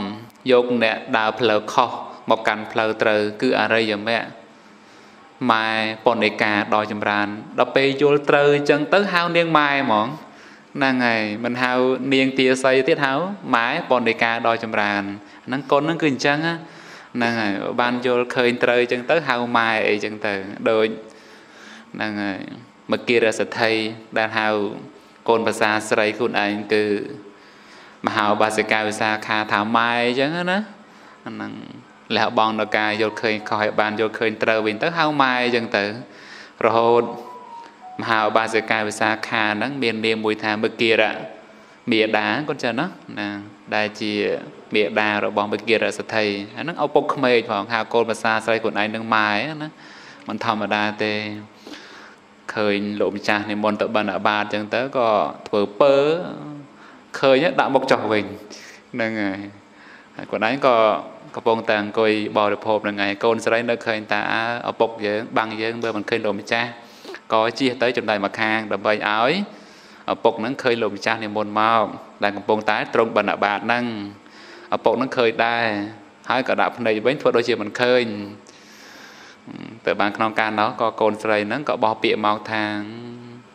យកអ្នកដើរផ្លូវខុសមកកាន់ផ្លូវត្រូវ គឺអរិយមគ្គម៉ែបុនិកាដល់ចម្រើនដល់ពេលយល់ត្រូវអញ្ចឹងទៅហៅនាងម៉ែហ្មងហ្នឹងហើយមិនហៅនាងទាស័យទៀតហៅម៉ែបុនិកាដល់ចម្រើនហ្នឹងកូនហ្នឹងគឺអញ្ចឹងហ្នឹងហើយបានយល់ឃើញត្រូវអញ្ចឹងទៅហៅម៉ែអីអញ្ចឹងទៅដូច ហ្នឹងហើយមកគិរសទ្ធិដែលហៅកូនភាសាស្រីខ្លួនឯងគឺមហាបាសិកាវិសាខាថាម៉ែអញ្ចឹងណាហ្នឹងលះបង់ដល់ការយល់ឃើញខុសឲ្យបានយល់ឃើញត្រូវវិញទៅហៅម៉ែអញ្ចឹងទៅរហូតមហាបាសិកាវិសាខាហ្នឹងមាននាមមួយថាមគិរៈមេដាគាត់ចឹងណាណាដែលជាមេដារបស់មគិរៈសទ្ធិអាហ្នឹងឪពុកក្មេកផងហៅកូនភាសាស្រីខ្លួនឯងនឹងម៉ែណាមិនធម្មតាទេ ឃើញលោកម្ចាស់និមន្តទៅបិណ្ឌបាតចឹងទៅក៏ធ្វើពើឃើញដាក់មុខចុះវិញហ្នឹងហើយហើយគាត់ឯងក៏កំពុងតែអង្គុយបរិភោគនឹងហើយកូនស្រីនៅឃើញតាឪពុកយើងបាំងយើងមើលមិនឃើញលោកម្ចាស់ក៏ជិះទៅចំណៃមកខាងដើម្បីឲ្យឪពុកនឹងឃើញលោកម្ចាស់និមន្តមកដែលកំពុងតែត្រង់បិណ្ឌបាតហ្នឹងឪពុកនឹងឃើញដែរហើយក៏ដាក់ភ្នែកវិញធ្វើដូចជាមិនឃើញ ទៅបានក្នុងការនោះក៏កូនស្រីហ្នឹងក៏បោះពាក្យមកថា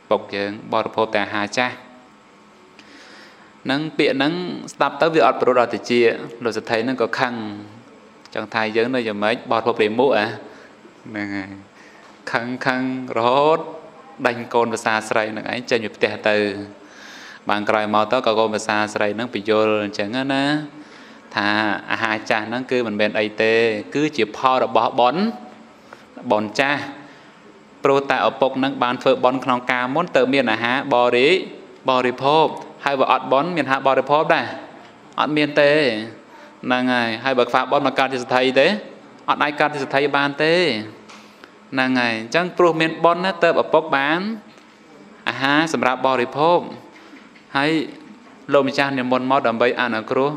ពុកយើងបរិភោគតែអាហារចាស់នឹងពាក្យហ្នឹងស្ដាប់ទៅវាអត់ប្រោតអត់តិចលោកសទ្ធិហ្នឹងក៏ខឹងចង់ថាយើងនៅយ៉ាងម៉េចបរិភោគព្រាមុអាហ្នឹងហើយខឹងខឹងរហូតដាច់កូនភាសាស្រីនឹងឯងចេញពីផ្ទះទៅ បានក្រោយមកទៅក៏កូនភាសាស្រីនឹងបញ្យល់អញ្ចឹងណាថាអាហារចាស់ហ្នឹងគឺមិនមែនអីទេ គឺជាផលរបស់បន បនចាស់ព្រោះតែឪពុកនឹងបានធ្វើបនក្នុងការមុនទៅមានអាហារបរិបរិភោគហើយបើអត់បនមានហាបរិភោគដែរអត់មានទេហ្នឹងហើយហើយបើខ្វះបនមកកើតជាសទ្ធិទេអត់អាចកើតជាសទ្ធិបានទេហ្នឹងហើយអញ្ចឹងព្រោះមានបនណាទៅឪពុកបានអាហារសម្រាប់បរិភោគហើយលោកម្ចាស់និមន្តមកដើម្បីអនុគ្រោះ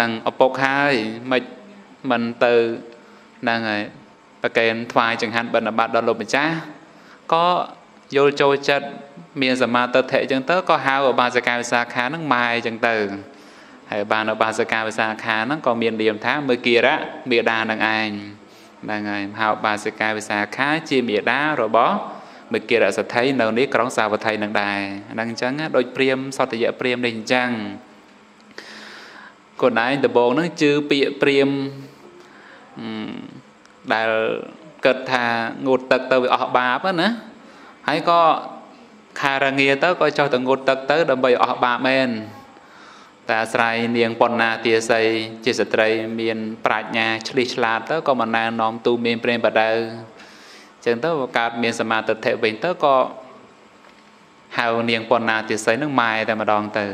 នឹងឪពុកហើយមិនមិនទៅហ្នឹងហើយ ប្រកែនថ្វាយចង្ហាន់បិណ្ឌបាតដល់លោកម្ចាស់ក៏យល់ចូលចិត្តមានសមាទិដ្ឋិអញ្ចឹងទៅក៏ហៅឧបាសិកាវិសាខាហ្នឹងម៉ែអញ្ចឹងទៅហើយបានឧបាសិកាវិសាខាហ្នឹងក៏មាននាមថាមើគិរៈមេដានឹងឯងហ្នឹងហើយមហាឧបាសិកាវិសាខាជាមេដារបស់មេគិរៈសទ្ធិនៅនេះក្រុងសាវត្ថីនឹងដែរហ្នឹងអញ្ចឹងដូចព្រាមសតយៈព្រាមនេះអញ្ចឹងខ្លួនឯងដំបងហ្នឹងជឿពាក្យព្រាម ដែលគិតថាងូតទឹកទៅវាអស់បាបណាហើយក៏ខារងាទៅក៏ចុះទៅងូតទឹកទៅដើម្បីអស់បាបមែនតែអាស្រ័យនាងប៉ុណ្ណាទាស័យជាស្ត្រីមាន ប្រាជ្ញាឆ្លៀសឆ្លាតទៅក៏មិនណែនាំទូមានព្រេងបដៅចឹងទៅកើតមានសមាទិដ្ឋិវិញទៅក៏ហៅនាងប៉ុណ្ណាទាស័យនឹងម៉ែតែម្ដងទៅ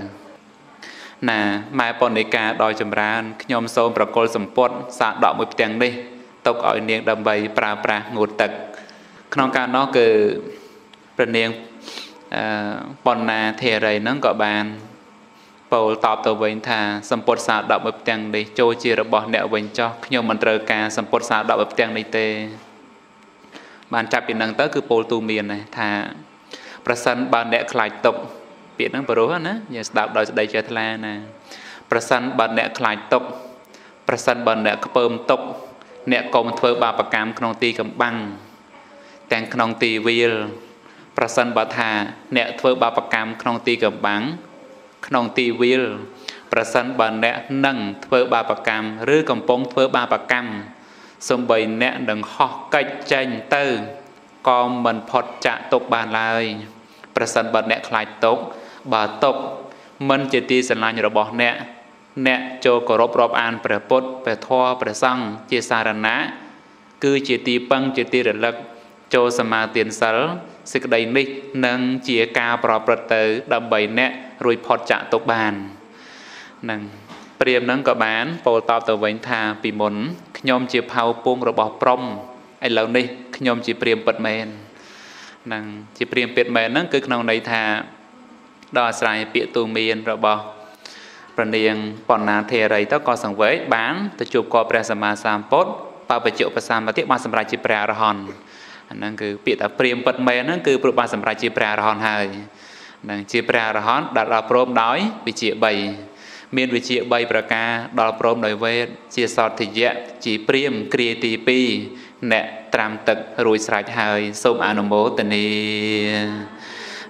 ណាម៉ែប៉ុនិកាដល់ចម្រើនខ្ញុំសូមប្រកុលសម្ពុតសាដកមួយផ្ទាំងនេះ ទុកឲ្យនាងដើម្បីប្រើប្រាស់ងូតទឹក ក្នុងការនោះគឺព្រះនាងអឺបណ្ណាធេរីហ្នឹងក៏បានពោលតបទៅវិញថាសម្ពុតសាដកមួយផ្ទាំងនេះចូលជារបស់អ្នកវិញចោះខ្ញុំមិនត្រូវការសម្ពុតសាដកមួយផ្ទាំងនេះទេ បានចាប់ពីនឹងទៅគឺពោលទូមានថា ប្រសិនបើអ្នកខ្លាចទុកពាក្យហ្នឹងបរោះណាយើងស្ដាប់ដោយសេចក្តីជ្រះថ្លាណា ប្រសិនបើអ្នកខ្លាចទុកប្រសិនបើអ្នកខ្ពើមទុក អ្នកកុំធ្វើបាបកម្មក្នុងទីកំបាំងទាំងក្នុងទីវាលប្រសិនបើថាអ្នកធ្វើបាបកម្មក្នុងទីកំបាំងក្នុងទីវាលប្រសិនបើអ្នកនឹងធ្វើបាបកម្មឬកំពុងធ្វើបាបកម្មសំបីអ្នកនឹងហោះកិច្ចចេញទៅក៏មិនផុតចាក់ទុកបានឡើយប្រសិនបើអ្នកខ្លាចទុកបើទុកមិនជាទីស្រឡាញ់របស់អ្នក អ្នកចូលគោរពរាប់អានព្រះពុទ្ធព្រះធម៌ព្រះសង្ឃជាសារណៈគឺជាទីពឹងជាទីរលឹកចូលសមាទានសិលសេចក្តីនេះនឹងជាការប្រព្រឹត្តទៅ ដើម្បីអ្នករួចផុតចាក់ទុកបាននឹងព្រាមនឹងក៏បានពោលតបទៅវិញថាពីមុនខ្ញុំជាផៅពងរបស់ព្រំឥឡូវនេះខ្ញុំជាព្រាមពិតមែននឹងជាព្រាមពិតមែនហ្នឹងគឺក្នុងន័យថាដល់អាស្រ័យពាក្យទូមានរបស់ ព្រះនាងបណ្ណាធេរីទៅក៏សង្វេគបានទៅជួបកព្រះសម្មាសម្ពុទ្ធបបជុបសម្បត្តិបានសម្រេចជាព្រះអរហន្តអាហ្នឹងគឺពាក្យថាព្រាមពិតមែនហ្នឹងគឺព្រោះបានសម្រេចជាព្រះអរហន្តហើយនឹងជាព្រះអរហន្តដែលដល់ព្រមដោយវិជា3មានវិជា3ប្រការដល់ព្រមដោយវេទជាសតយៈជាព្រាមគ្រាទី2អ្នកត្រាំទឹករួចស្រេចហើយសូមអនុមោទនា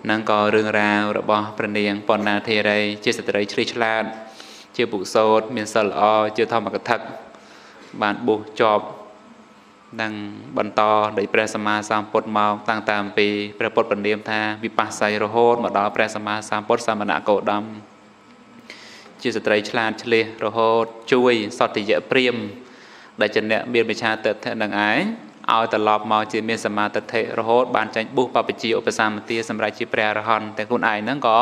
នឹងក៏រឿងរ៉ាវរបស់ព្រះនាងបណ្ណាធេរី ជាស្ត្រីឆ្លៀសឆ្លាត ជាពុសោតមានសិលល្អជាធម្មកថាបានបុះជាប់នឹងបន្តដោយព្រះសម្មាសម្ពុទ្ធមកតាំងតាមពីព្រះពុទ្ធបណ្ឌាមថាវិបស្សីរហូតមកដល់ព្រះសម្មាសម្ពុទ្ធសមណគោដមជាស្ត្រីឆ្លាតឆ្លៀសរហូត ជួយសត្យយៈព្រាមដែលជាអ្នកមានវិឆាទិដ្ឋិនឹងឯង ឲ្យត្រឡប់មកជាមានសមាទិដ្ឋិរហូតបានចាញ់បុះបពជាឧបសម្បទាសម្រាប់ជាព្រះអរហន្តតែខ្លួនឯងហ្នឹងក៏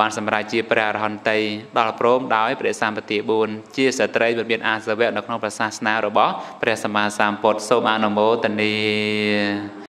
បានសម្រេចជាព្រះអរហន្តីដល់ព្រមដោយព្រះសម្បទា4ជាស្ត្រីមានអាសវៈនៅក្នុងព្រះសាសនារបស់ព្រះសម្មាសម្ពុទ្ធសូមអនុមោទនា